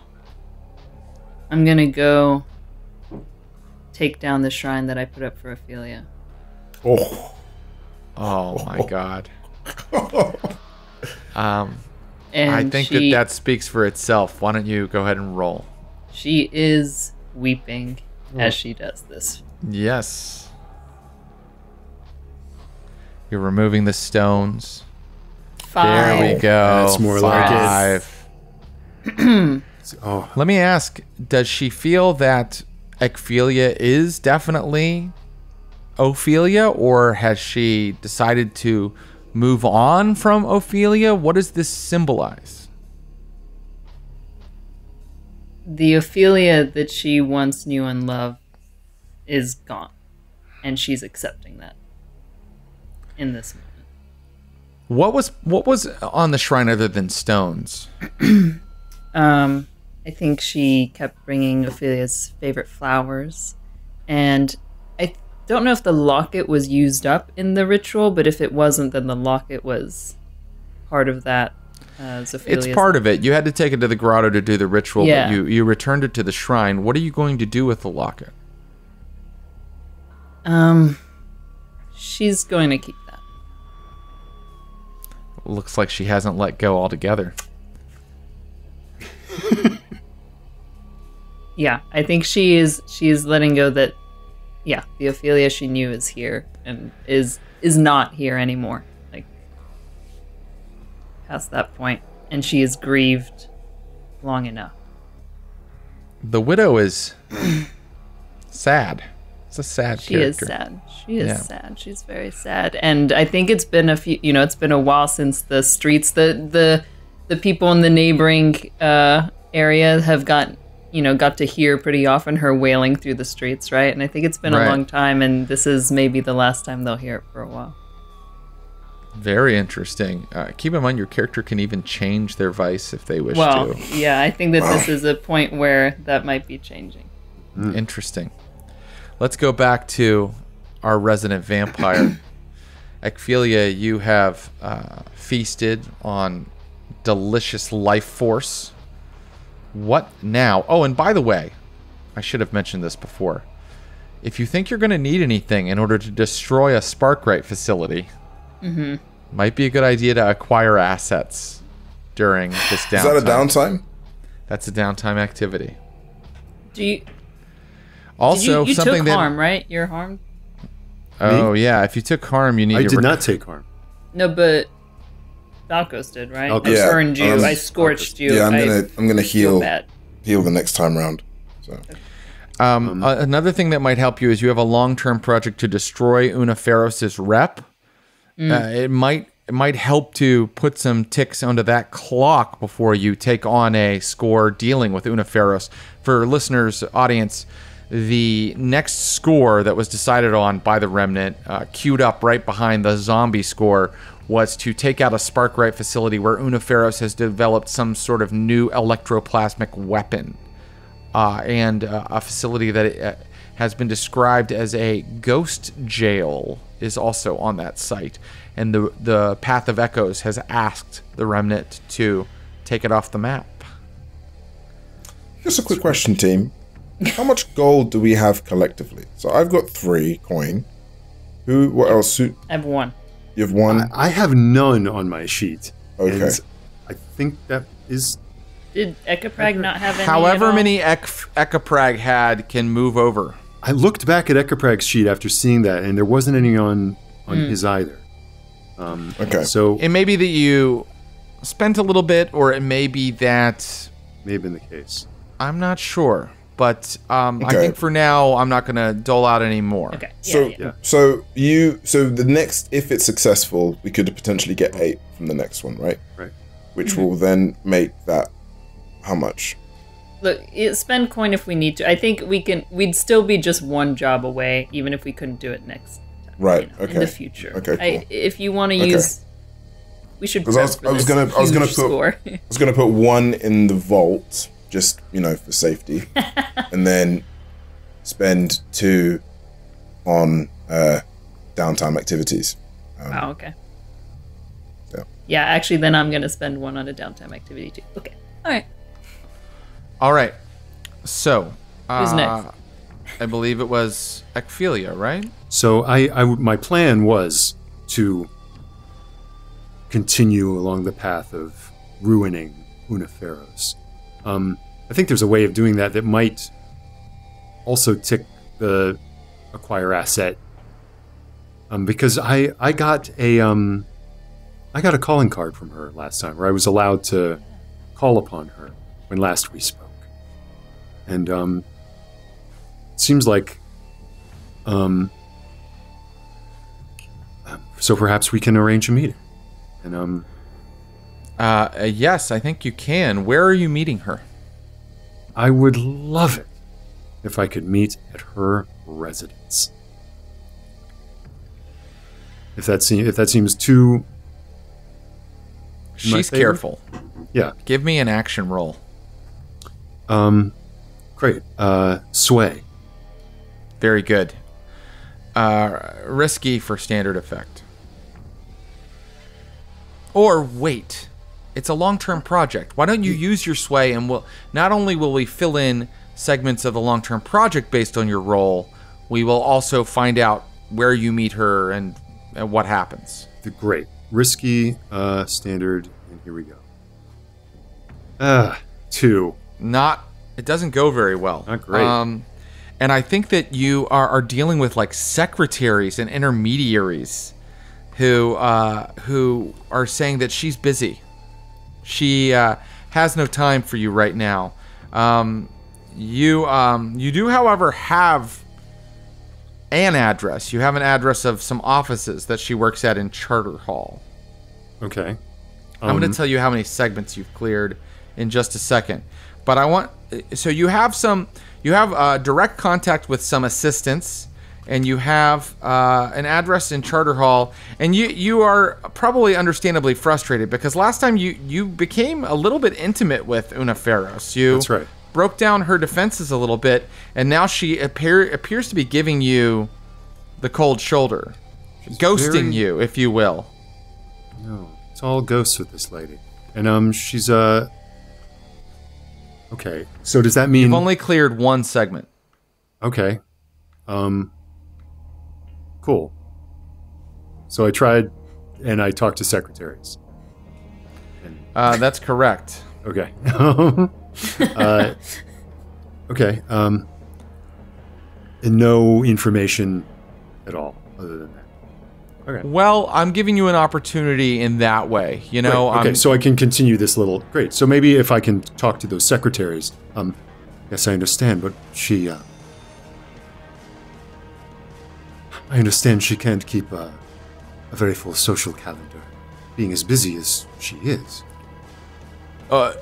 I'm gonna go take down the shrine that I put up for Ophelia. Oh, Oh my [laughs] god. [laughs] Um, And I think she, that that speaks for itself. Why don't you go ahead and roll? she is weeping as she does this. Yes. You're removing the stones. Five. There we go. That's more like it. [clears throat] Five. Oh, Let me ask: Does she feel that Ekphilia is definitely Ophelia, or has she decided to move on from Ophelia? What does this symbolize? The Ophelia that she once knew and loved is gone, and she's accepting that in this moment. What was what was on the shrine other than stones? [clears throat] Um, I think she kept bringing Ophelia's favorite flowers, and I don't know if the locket was used up in the ritual, but if it wasn't, then the locket was part of that. Uh, It's part of it. You had to take it to the grotto to do the ritual, Yeah. but you you returned it to the shrine. What are you going to do with the locket? Um, she's going to keep that. Looks like she hasn't let go altogether. [laughs] Yeah, I think she is. She is letting go that. Yeah, the Ophelia she knew is here and is is not here anymore. Like past that point, and she is grieved long enough. The widow is [clears throat] sad. It's a sad She character. is sad. She is Yeah. sad. She's very sad. And I think it's been a few you know, it's been a while since the streets the the the people in the neighboring uh area have got you know, got to hear pretty often her wailing through the streets, right? And I think it's been Right. a long time and this is maybe the last time they'll hear it for a while. Very interesting. Uh, keep in mind, your character can even change their vice if they wish to Well, to. yeah, I think that this is a point where that might be changing. Interesting. let's go back to our resident vampire. [coughs] Ekphilia, you have uh, feasted on delicious life force. What now? Oh, and by the way, I should have mentioned this before. If you think you're going to need anything in order to destroy a Sparkwright facility, mm-hmm. might be a good idea to acquire assets during this downtime. Is that a downtime? That's a downtime activity. Do you? Also, you, you something took that harm, right? You're harmed. oh yeah, if you took harm, you need I to did re- not take harm. No, but Valkos did, right? Valkos. I burned you. um, I scorched you. Yeah, I'm I gonna I'm gonna heal bad. heal the next time round. So Um, uh, another thing that might help you is you have a long-term project to destroy Una Feros's rep. Uh, it might it might help to put some ticks onto that clock before you take on a score dealing with Una Feros. For listeners, audience, the next score that was decided on by the Remnant, uh, queued up right behind the zombie score, was to take out a Sparkwright facility where Unaferos has developed some sort of new electroplasmic weapon uh, and uh, a facility that uh, has been described as a ghost jail is also on that site. And the the Path of Echoes has asked the Remnant to take it off the map. just a quick question, team. How much gold do we have collectively? So I've got three coin. Who? What else? Who, I have one. You have one. I have none on my sheet. Okay. And I think that is Did Ekaprag not have any? at However all? many Ek- Ekaprag had can move over. I looked back at Ekiprag's sheet after seeing that, and there wasn't any on on his either. Um, okay. So It may be that you spent a little bit, or it may be that may have been the case. I'm not sure. But um, I think for now, I'm not going to dole out any more. Okay. Yeah, So yeah. Yeah. so you so the next if it's successful, we could potentially get eight from the next one, right? Right. Which will then make that how much? Look, spend coin if we need to. I think we can. We'd still be just one job away, even if we couldn't do it next. time, Right. you know, okay. In the future. Okay, I, cool. if you want to Okay. use, we should. 'Cause I was- for I was this gonna- I was gonna put- score. I was gonna put one in the vault, just you know, for safety, [laughs] and then spend two on uh, downtime activities. wow. Okay. Yeah. Yeah. Actually, then I'm gonna spend one on a downtime activity too. Okay. All right. All right. So, Who's uh, next? I believe it was Ekphilia, right? So I, I, my plan was to continue along the path of ruining Unaferos. Um, I think there's a way of doing that that might also tick the acquire asset. Um, because I I got a um, I got a calling card from her last time, where I was allowed to call upon her when last we spoke, and um, it seems like um, so perhaps we can arrange a meeting. And um, Uh, uh, yes, I think you can. Where are you meeting her? I would love it if I could meet at her residence. If that seems if that seems too She's careful. yeah, Give me an action roll. um, great. Uh, sway. Very good. Uh, risky for standard effect. Or wait, it's a long-term project. Why don't you use your sway and we'll not only will we fill in segments of the long-term project based on your role, we will also find out where you meet her and, and what happens. The great risky uh, standard, and here we go. Ah, two. not it doesn't go very well Not great. um and i think that you are, are dealing with like secretaries and intermediaries who uh who are saying that she's busy she uh has no time for you right now um you um you do however have an address you have an address of some offices that she works at in charter hall Okay. I'm going Um, to tell you how many segments you've cleared in just a second. But I want so you have some you have uh, direct contact with some assistants and you have uh, an address in Charter Hall and you you are probably understandably frustrated because last time you you became a little bit intimate with Una Ferros. You That's right. broke down her defenses a little bit, and now she appear, appears to be giving you the cold shoulder, ghosting very- you, if you will. No, it's all ghosts with this lady, and um, she's uh. Okay, so does that mean You've only cleared one segment. Okay. Um cool. So I tried and I talked to secretaries. Uh, that's correct. Okay. [laughs] uh, okay. Um and no information at all other than that. Okay. Well, I'm giving you an opportunity in that way. You know, Great. okay, I'm, so I can continue this little. Great. So maybe if I can talk to those secretaries. Um, yes, I understand, but she. Uh, I understand she can't keep a, a very full social calendar, being as busy as she is. Uh,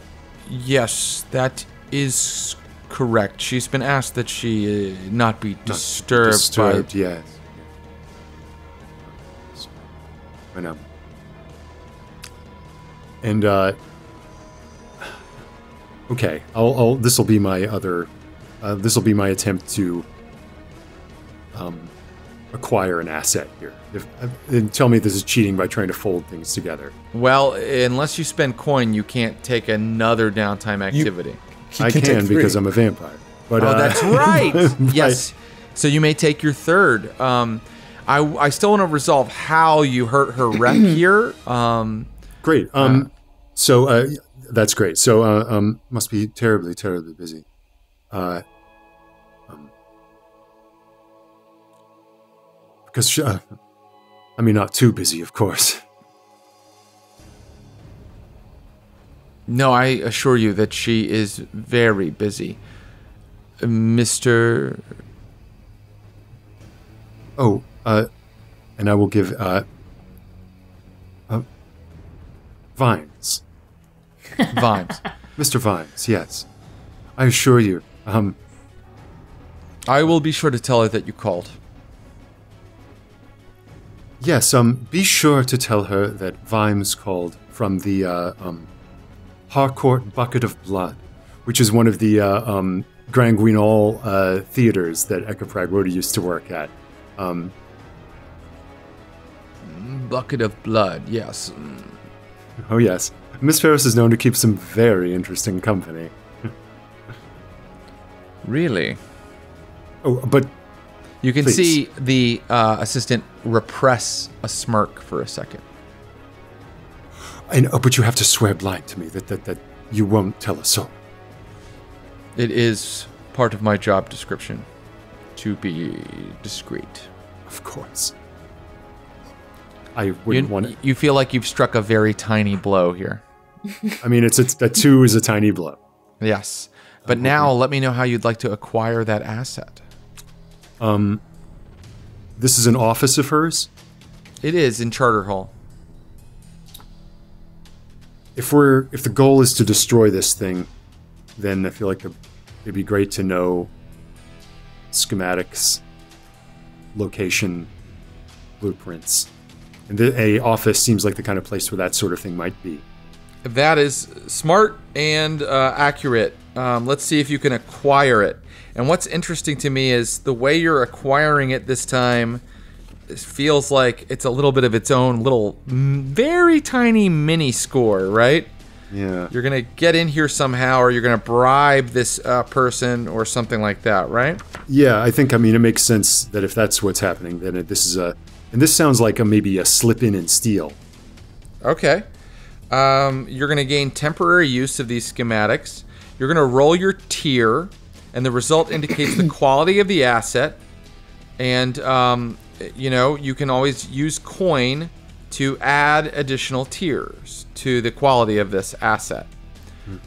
yes, that is correct. She's been asked that she uh, not be disturbed, not Disturbed, by. yes. I know. And uh, okay, I'll, I'll this will be my other. Uh, this will be my attempt to um, acquire an asset here. If, and tell me this is cheating by trying to fold things together. Well, unless you spend coin, you can't take another downtime activity. You I can can, take three. because I'm a vampire. But oh, uh, that's [laughs] right. but- yes. So you may take your third. Um, I, I still want to resolve how you hurt her rep [clears throat] here. Um, Great. Um, so uh, that's great. So uh, um, must be terribly, terribly busy. Because uh, I mean, not too busy, of course. no, I assure you that she is very busy. Mr. Oh, uh, and I will give uh, uh, Vines, Vimes. [laughs] Mr. Vines. Yes, I assure you. Um, I will be sure to tell her that you called. Yes, um, be sure to tell her that Vimes called from the uh, um, Harcourt Bucket of Blood, which is one of the uh, um, Grand Guignol uh, theaters that Ecoprag Rhoda used to work at. Um, Bucket of blood, yes. oh, yes. Miss Ferris is known to keep some very interesting company. Really? Oh, but You can Please. see the uh, assistant repress a smirk for a second. I know, but you have to swear blind to me that, that, that you won't tell us all. It is part of my job description to be discreet. Of course. I wouldn't You, want it. you feel like you've struck a very tiny blow here. [laughs] I mean, it's, it's that two is a tiny blow. Yes. But now let me know how you'd like to acquire that asset. This is an office of hers. It is in Charter Hall. if we're if the goal is to destroy this thing, then I feel like it'd be great to know schematics, location, blueprints, and the, a office seems like the kind of place where that sort of thing might be. That is smart and uh, accurate. Um, let's see if you can acquire it. And what's interesting to me is the way you're acquiring it this time it feels like it's a little bit of its own little, very tiny mini score, right? Yeah. You're gonna get in here somehow, or you're gonna bribe this uh, person, or something like that, right? Yeah, I think I mean it makes sense that if that's what's happening, then it, this is a and this sounds like a maybe a slip in and steal. Okay. Um, you're going to gain temporary use of these schematics. You're going to roll your tier, and the result indicates the [clears throat] quality of the asset. And, um, you know, you can always use coin to add additional tiers to the quality of this asset.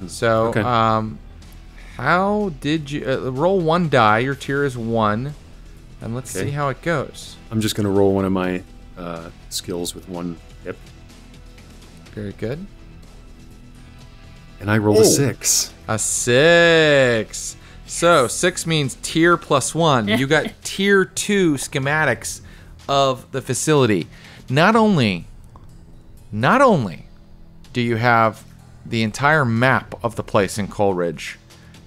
So, Okay. um, how did you uh, roll one die? Your tier is one. And let's Okay. see how it goes. I'm just going to roll one of my uh, skills with one hip, Very good. and I rolled Oh. a six. A six. So six means tier plus one. You got [laughs] tier two schematics of the facility. Not only, not only do you have the entire map of the place in Coalridge,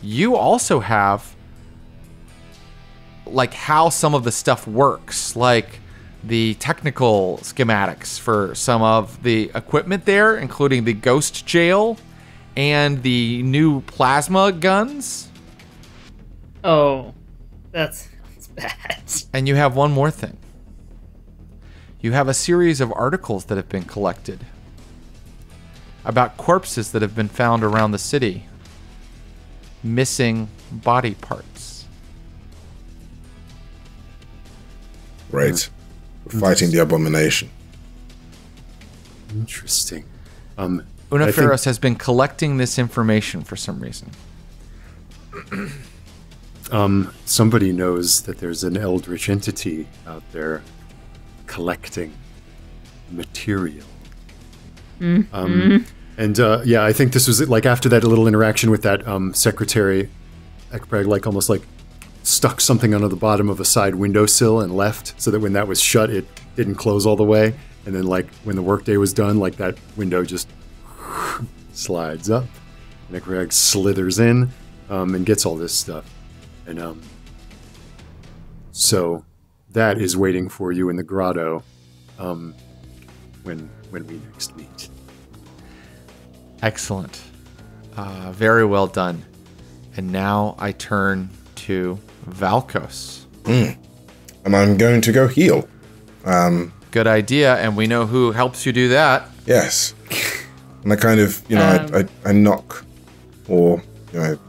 you also have like how some of the stuff works, like the technical schematics for some of the equipment there, including the ghost jail and the new plasma guns. Oh, that's, that's bad. And you have one more thing. You have a series of articles that have been collected about corpses that have been found around the city, missing body parts. Right. We're fighting the abomination. Interesting. Um, Una I think- has been collecting this information for some reason. [clears throat] um, somebody knows that there's an eldritch entity out there collecting material. Um, and uh, yeah, I think this was like after that little interaction with that um, secretary, Ekbreg, like almost like stuck something under the bottom of a side windowsill and left, so that when that was shut, it didn't close all the way. And then like when the workday was done, like that window just [laughs] slides up, and Ekbreg slithers in um, and gets all this stuff. And um, so that is waiting for you in the grotto um, when when we next meet. Excellent. Uh, very well done. And now I turn to Valkos. And I'm going to go heal. Um, Good idea. And we know who helps you do that. Yes. And I kind of, you know, I, I, I knock or, you know,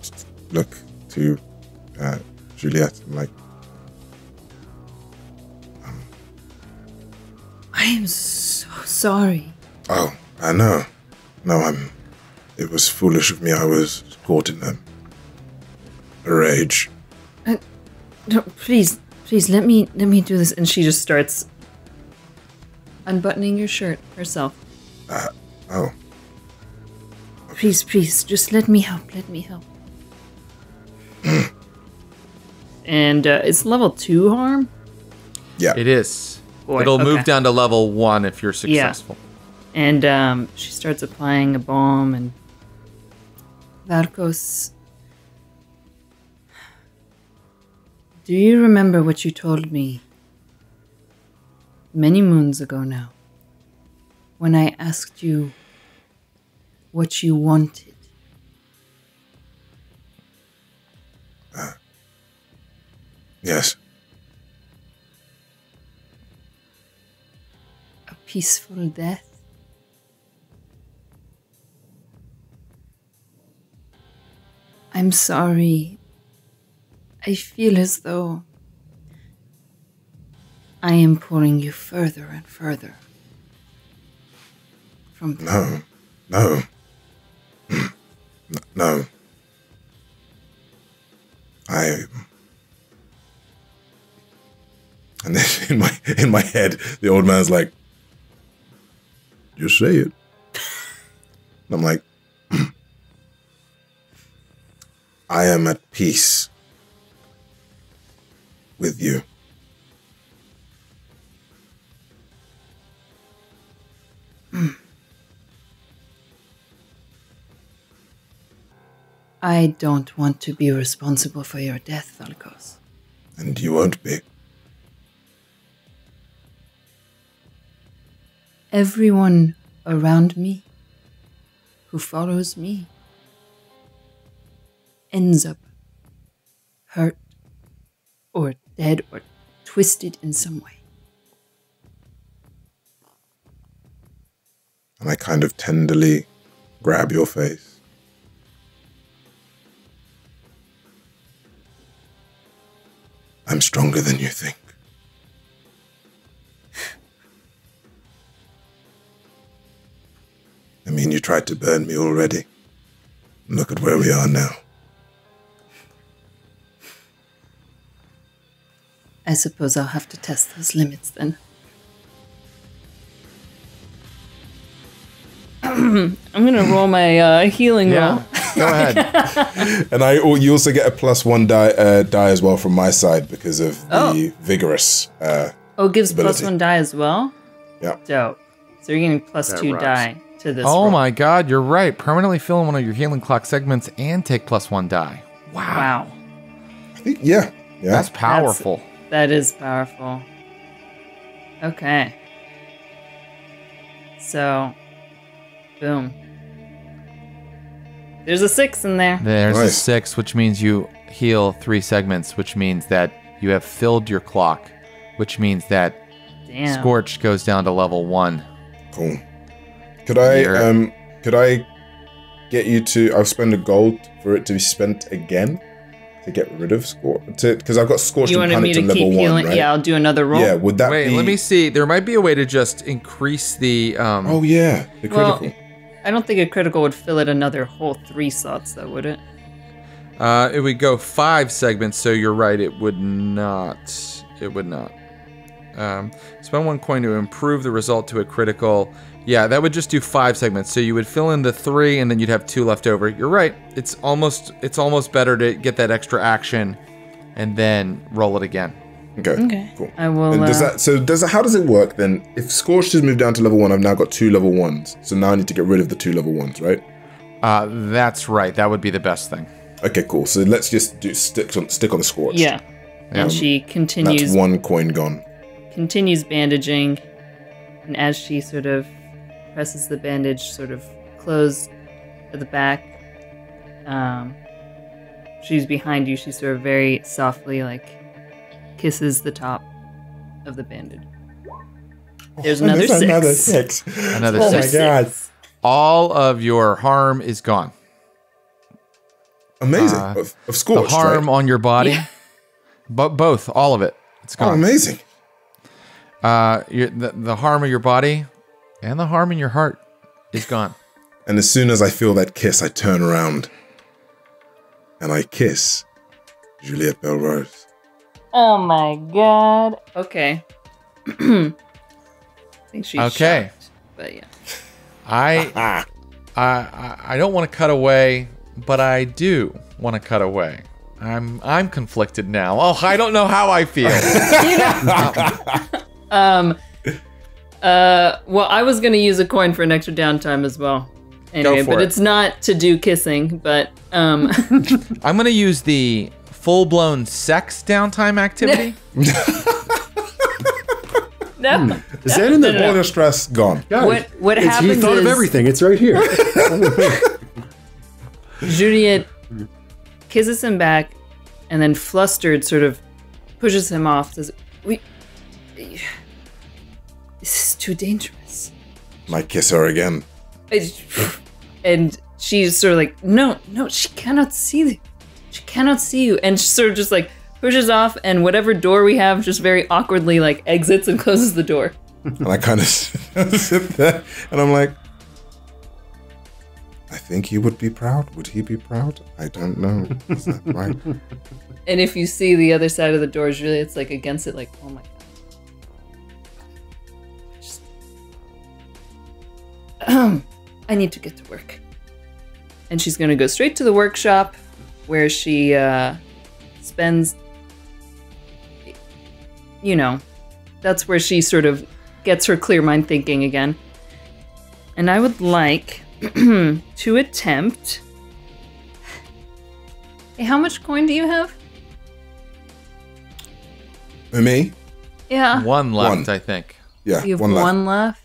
just look to uh, Juliet. I'm like, I am so sorry. oh, I know. No, I'm. It was foolish of me. I was caught in a, a rage. No, please, please let me let me do this. And she just starts unbuttoning your shirt herself. Oh, Please, please, just let me help. Let me help. [clears throat] and uh, it's level two harm. yeah. It is. Boy, It'll move down to level one if you're successful. Yeah. And um, she starts applying a balm, and Valkos. Do you remember what you told me many moons ago now? When I asked you what you wanted? Yes. A peaceful death? I'm sorry. I feel as though I am pulling you further and further from No. No. Mm. No. I. And then [laughs] in my in my head, the old man's like, "Just say it." And I'm like, "Hmm. "I am at peace with you." I don't want to be responsible for your death, Valkos. and you won't be. Everyone around me who follows me ends up hurt or dead or twisted in some way. And I kind of tenderly grab your face. I'm stronger than you think. I mean, you tried to burn me already. Look at where we are now. I suppose I'll have to test those limits then. [clears throat] I'm gonna roll my uh, healing roll. Go [laughs] ahead. [laughs] And I, oh, you also get a plus one die, uh, die as well from my side because of the Oh. vigorous. Uh, Oh, it gives Ability. one die as well? yeah. Dope. So you're getting plus That two rocks. die. To this. Oh roll. my god, you're right. Permanently fill in one of your healing clock segments and take plus one die. Wow. Wow. I think, yeah. Yeah. That's powerful. That is powerful. Okay. So, boom. There's a six in there. There's a six, which means you heal three segments, which means that you have filled your clock, which means that Damn. Scorch goes down to level one. Cool. Could I You're- um could I get you to I'll spend a gold for it to be spent again to get rid of score to because I've got scorched You and wanted me panicked to to level keep one, healing? right? Yeah, I'll do another roll. Yeah, would that Wait, be let me see. There might be a way to just increase the. Um, Oh yeah, the critical. Well. I don't think a critical would fill it another whole three slots, though, would it? Uh, it would go five segments, so you're right. It would not. It would not. Um, spend one coin to improve the result to a critical. Yeah, that would just do five segments. So you would fill in the three, and then you'd have two left over. You're right. It's almost. It's almost better to get that extra action, and then roll it again. okay. Okay. Cool. I will. And does uh, that so does that how does it work then? If Scorched has moved down to level one, I've now got two level ones. So now I need to get rid of the two level ones, right? Uh, that's right. That would be the best thing. Okay, cool. So let's just do stick on stick on the Scorched. Yeah. And she continues. That's continues one coin gone. continues bandaging, and as she sort of presses the bandage sort of closed at the back, um, she's behind you. She sort of very softly like kisses the top of the bandage. There's another There's six. Another [laughs] six. Another Oh my god. All of your harm is gone. Amazing. Uh, of, of The harm right? on your body, but both, all of it, It's gone. amazing. uh, the, the harm of your body and the harm in your heart is gone. And as soon as I feel that kiss, I turn around and I kiss Juliette Belrose. Oh my god. Okay. [clears throat] I think she's Okay. shocked, but yeah. I, [laughs] Ah, I, I, I don't want to cut away, but I do want to cut away. I'm, I'm conflicted now. Oh, I don't know how I feel. [laughs] [laughs] Um. Uh. Well, I was gonna use a coin for an extra downtime as well. Anyway, for but it. it's not to do kissing. But um. [laughs] [laughs] I'm gonna use the full-blown sex downtime activity. [laughs] no. Is that in the all your stress gone. God, What- what it's- He happens thought of everything. It's right here. Juliet kisses him back, and then flustered, sort of pushes him off. Says, "We. This is too dangerous." Might kiss her again. and she's sort of like, no, no, she cannot see you. She cannot see you. And she sort of just like pushes off, and whatever door we have just very awkwardly like exits and closes the door. And I kind of [laughs] sit there and I'm like, I think he would be proud. Would he be proud? I don't know. Is that right? [laughs] And if you see the other side of the door, really, it's like against it, like, oh my god. [clears throat] I need to get to work. And she's gonna go straight to the workshop where she uh, spends, you know, that's where she sort of gets her clear mind thinking again. And I would like [clears throat] to attempt. Hey, how much coin do you have? Me? Yeah. One left, One. I think. Yeah, You have one one, left.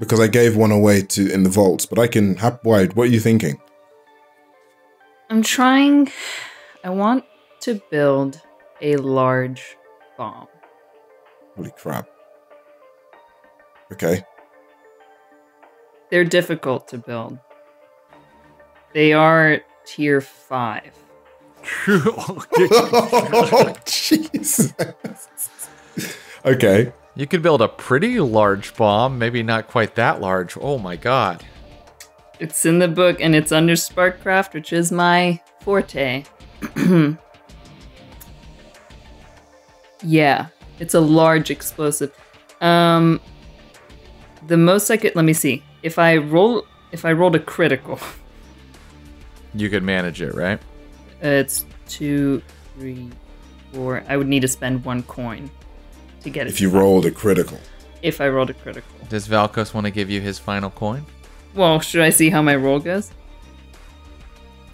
Left. Because I gave one away to in the vaults, but I can. Hap, wide. What are you thinking? I'm trying. I want to build a large bomb. Holy crap. Okay. They're difficult to build. They are tier five. [laughs] [laughs] oh, Jesus. [laughs] okay. You could build a pretty large bomb, maybe not quite that large. Oh my god. It's in the book and it's under Sparkcraft, which is my forte. [clears throat] yeah, it's a large explosive. Um, the most I could let me see. If I roll, if I rolled a critical, You could manage it, right? it's two, three, four. I would need to spend one coin to get it. If you to five. rolled a critical. if I rolled a critical. Does Valkos want to give you his final coin? Well, should I see how my roll goes?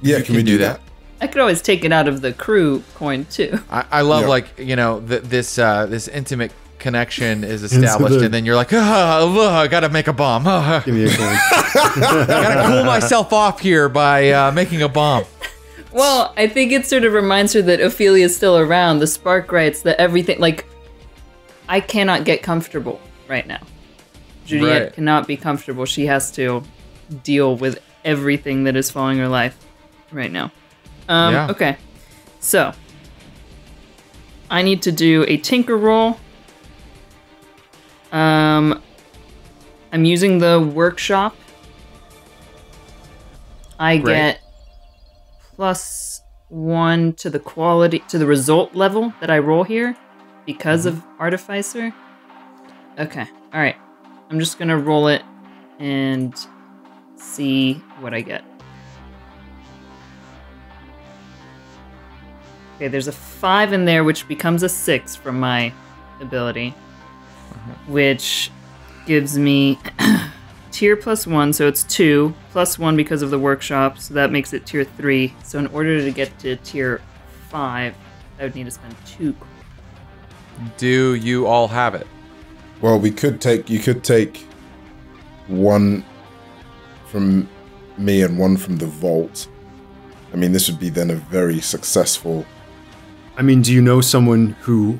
Yeah, You can we do that? I could always take it out of the crew coin too. I, I love Yeah. like you know th- this uh, this intimate connection is established, the- and then you're like, ah, ah, I gotta make a bomb. [laughs] Ah, Give me a coin. I gotta cool myself off here by uh, making a bomb. Well, I think it sort of reminds her that Ophelia's still around. The Sparkwrights that everything like I cannot get comfortable right now. Juliet Right. cannot be comfortable. She has to deal with everything that is following her life right now. Um, Yeah. Okay, so I need to do a tinker roll. Um, I'm using the workshop. I Great. get plus one to the quality to the result level that I roll here because mm-hmm. of artificer. Okay, all right. I'm just gonna roll it and see what I get. Okay, there's a five in there, which becomes a six from my ability, mm-hmm. which gives me [clears throat] tier plus one, so it's two plus one because of the workshop, so that makes it tier three. So in order to get to tier five, I would need to spend two. Do you all have it? Well, we could take. You could take one from me and one from the vault. I mean, this would be then a very successful. I mean, do you know someone who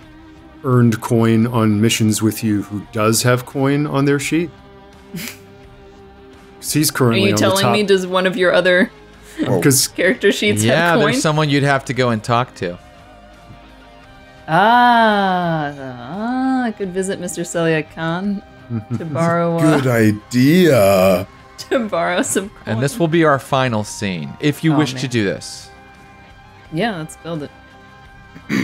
earned coin on missions with you who does have coin on their sheet? [laughs] 'Cause he's currently. Are you on the telling top. me does one of your other Because [laughs] character sheets yeah, have coin? there's someone you'd have to go and talk to. Ah, ah, I could visit Mr. Celiac Khan to [laughs] borrow uh, good idea. [laughs] to borrow some coin. And this will be our final scene, if you Oh, wish to do this. yeah, let's build it. [coughs]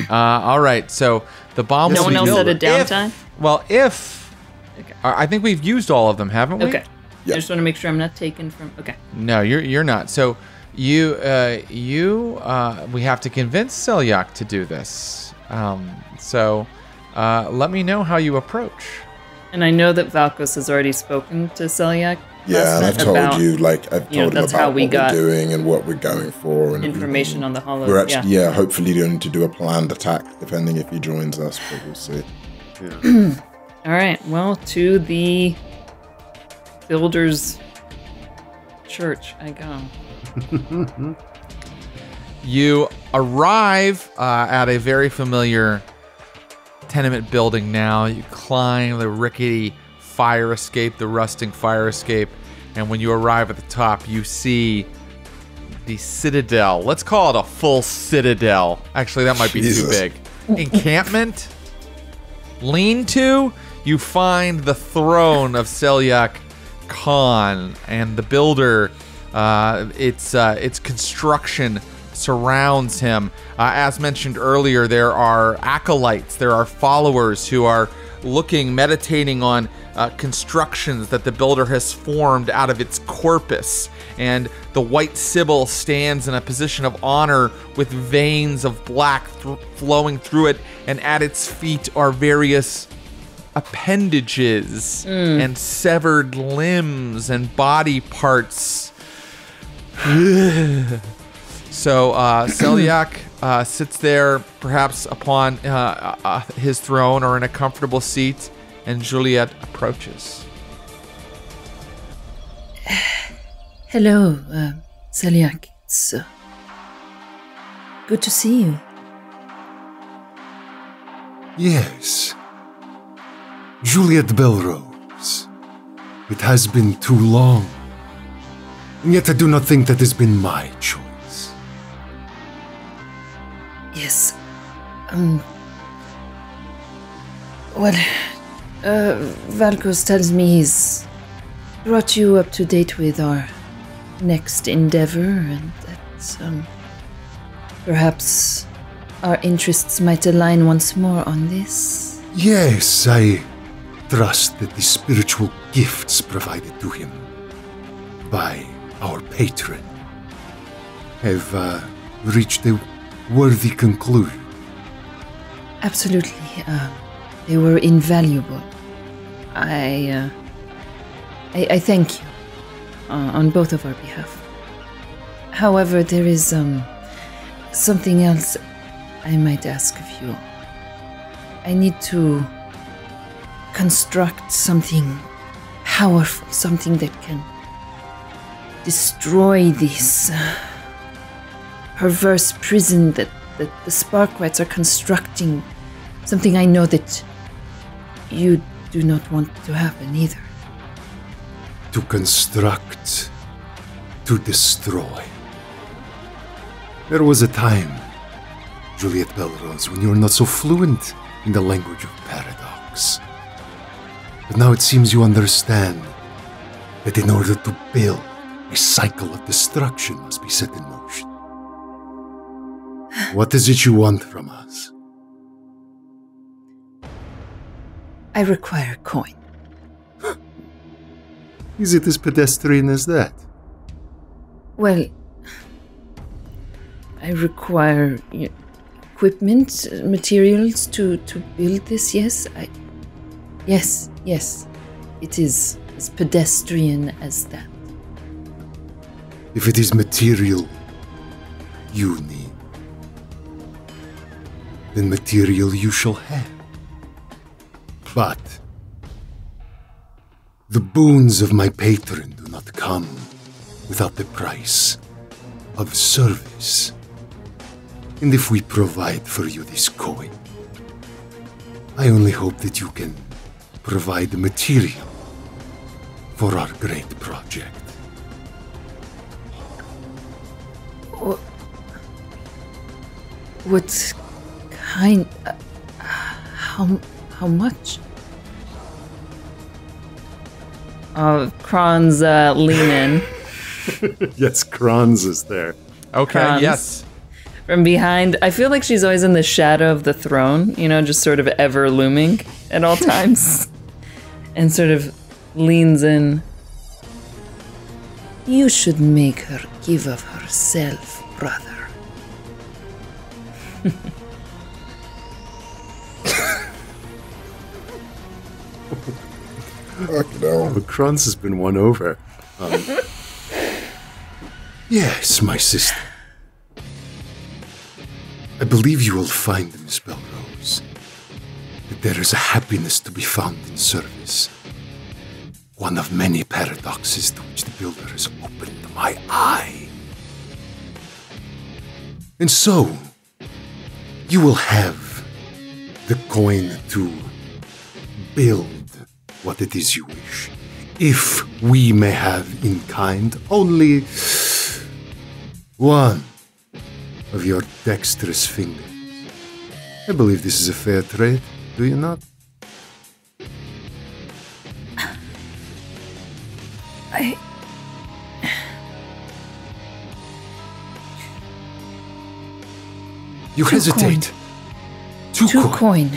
Uh, all right, so the bomb. No one else built. had a If- downtime? well, if Okay. I think we've used all of them, haven't we? Okay. Yeah. I just want to make sure I'm not taken from. Okay. No, you're you're not. So you uh, you uh, we have to convince Selyak to do this. Um, so uh, let me know how you approach. And I know that Valkos has already spoken to Celiac. Yeah, and I've night told about you, like, I've you know, him that's about how we what got we're doing and what we're going for, and information on the hollow. We're actually, yeah. yeah. hopefully going to do a planned attack, depending if he joins us, but we'll see. Yeah. [clears throat] All right. Well, to the builders' church I go. [laughs] You arrive uh, at a very familiar tenement building now. You climb the rickety fire escape, the rusting fire escape, and when you arrive at the top, you see the citadel. Let's call it a full citadel. Actually, that might be Jesus. too big. Encampment, lean to. You find the throne of Selyak Khan, and the builder. Uh, its uh, its construction surrounds him. Uh, as mentioned earlier, there are acolytes, there are followers who are looking, meditating on uh, constructions that the builder has formed out of its corpus. And the white Sibyl stands in a position of honor with veins of black th- flowing through it, and at its feet are various appendages and severed limbs and body parts. [sighs] [laughs] so uh, Selyak uh, sits there, perhaps upon uh, uh, his throne or in a comfortable seat, and Juliet approaches. [sighs] Hello, uh, Celiac. It's uh, good to see you. Yes. Juliet Belrose. It has been too long. And yet I do not think that has been my choice. Yes. Um. Well, uh, Valkos tells me he's brought you up to date with our next endeavor, and that, um. Perhaps our interests might align once more on this. Yes, I trust that the spiritual gifts provided to him by our patron have uh, reached a worthy conclusion. Absolutely. Uh, they were invaluable. I, uh, I, I thank you uh, on both of our behalf. However, there is um something else I might ask of you. I need to construct something powerful, something that can destroy this uh, perverse prison that, that the Sparkwrights are constructing. Something I know that you do not want to happen either. To construct, to destroy. There was a time, Juliet Belrose, when you were not so fluent in the language of paradox. But now it seems you understand that in order to build, a cycle of destruction must be set in motion. What is it you want from us? I require a coin. [gasps] Is it as pedestrian as that? Well, I require y- equipment, uh, materials to, to build this, yes? I, yes, yes. It is as pedestrian as that. If it is material you need, then material you shall have. But the boons of my patron do not come without the price of service. And if we provide for you this coin, I only hope that you can provide the material for our great project. What kind? Uh, how how much? Uh, Kron's uh, lean in Yes, Kranz is there. Okay, Franz. yes. from behind. I feel like she's always in the shadow of the throne, you know, just sort of ever looming at all [laughs] times, and sort of leans in. You should make her give of herself, brother. [laughs] Fucking hell. But Kranz has been won over. Um, [laughs] yes, my sister. I believe you will find, Miss Belrose, that there is a happiness to be found in service. One of many paradoxes to which the builder has opened my eye. And so, you will have the coin to build what it is you wish. If we may have in kind only one of your dexterous fingers. I believe this is a fair trade, do you not? I. You hesitate. Two, Two coin. coin.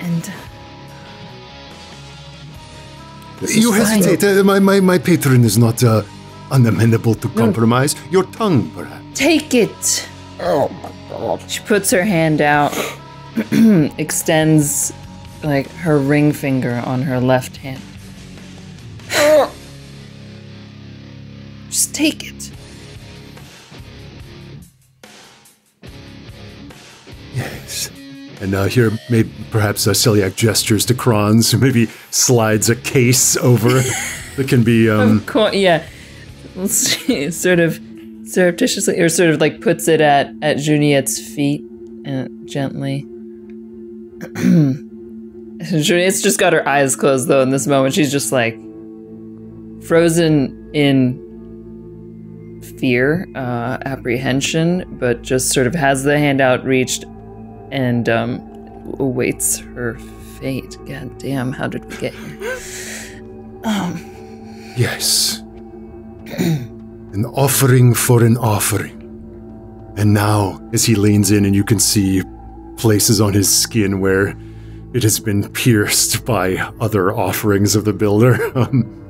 And You hesitate. Uh, my, my, my patron is not uh, unamenable to compromise. Your tongue, perhaps. Take it. Oh my god. She puts her hand out, [clears throat] extends like her ring finger on her left hand. Just take it. And uh, here, maybe perhaps uh, Celiac gestures to Kronz, who maybe slides a case over [laughs] that can be. Um, Co- yeah. [laughs] Sort of surreptitiously, or sort of like puts it at at Juliet's feet uh, gently. [clears throat] Juliet's just got her eyes closed though in this moment. She's just like frozen in fear, uh, apprehension, but just sort of has the hand outreached and um, awaits her fate. God damn, how did we get here? yes. an offering for an offering. And now, as he leans in, and you can see places on his skin where it has been pierced by other offerings of the builder. [laughs] Um,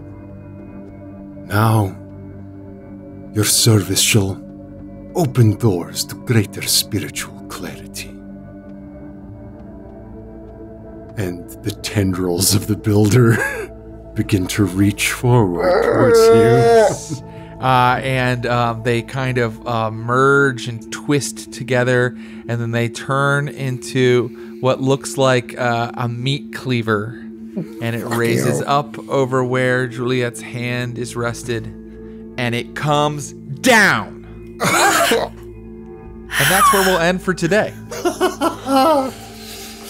now, your service shall open doors to greater spiritual clarity. And the tendrils of the builder [laughs] begin to reach forward towards you. [laughs] uh, and um, they kind of uh, merge and twist together, and then they turn into what looks like uh, a meat cleaver, and it raises hell. up over where Juliet's hand is rested, and it comes down. [laughs] and that's where we'll end for today.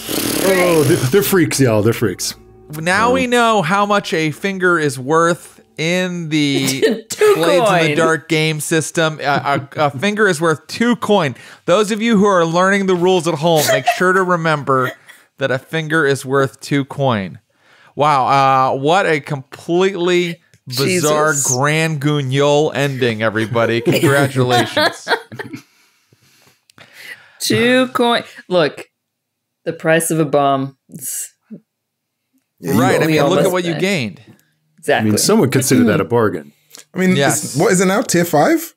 Oh, they're, they're freaks, y'all. They're freaks. Now we know how much a finger is worth in the [laughs] Two Blades in the. Dark game system. A, a, a finger is worth two coin. Those of you who are learning the rules at home, make sure to remember that a finger is worth two coin. Wow, uh, what a completely bizarre Jesus. Grand Guignol ending, everybody. [laughs] Congratulations. Two coin. Look, the price of a bomb. It's Yeah, right, I mean, look at almost what you there. gained. I mean, some would consider that a bargain. I mean, Yes. it's- what is it now? Tier five?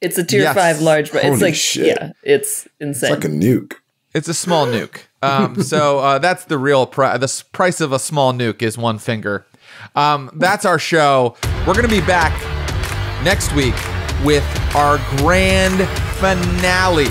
it's a tier Yes. five large, but it's like shit. yeah, it's It's insane. like a nuke. It's a small nuke. Um, [laughs] so uh, that's the real price. The price of a small nuke is one finger. Um, that's our show. We're going to be back next week with our grand finale,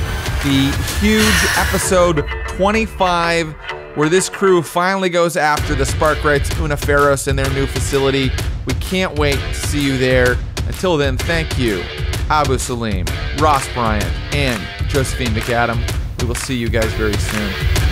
the huge episode 25, where this crew finally goes after the Sparkwrights Unaferos in their new facility. We can't wait to see you there. Until then, thank you, Abu Salim, Ross Bryant, and Josephine McAdam. We will see you guys very soon.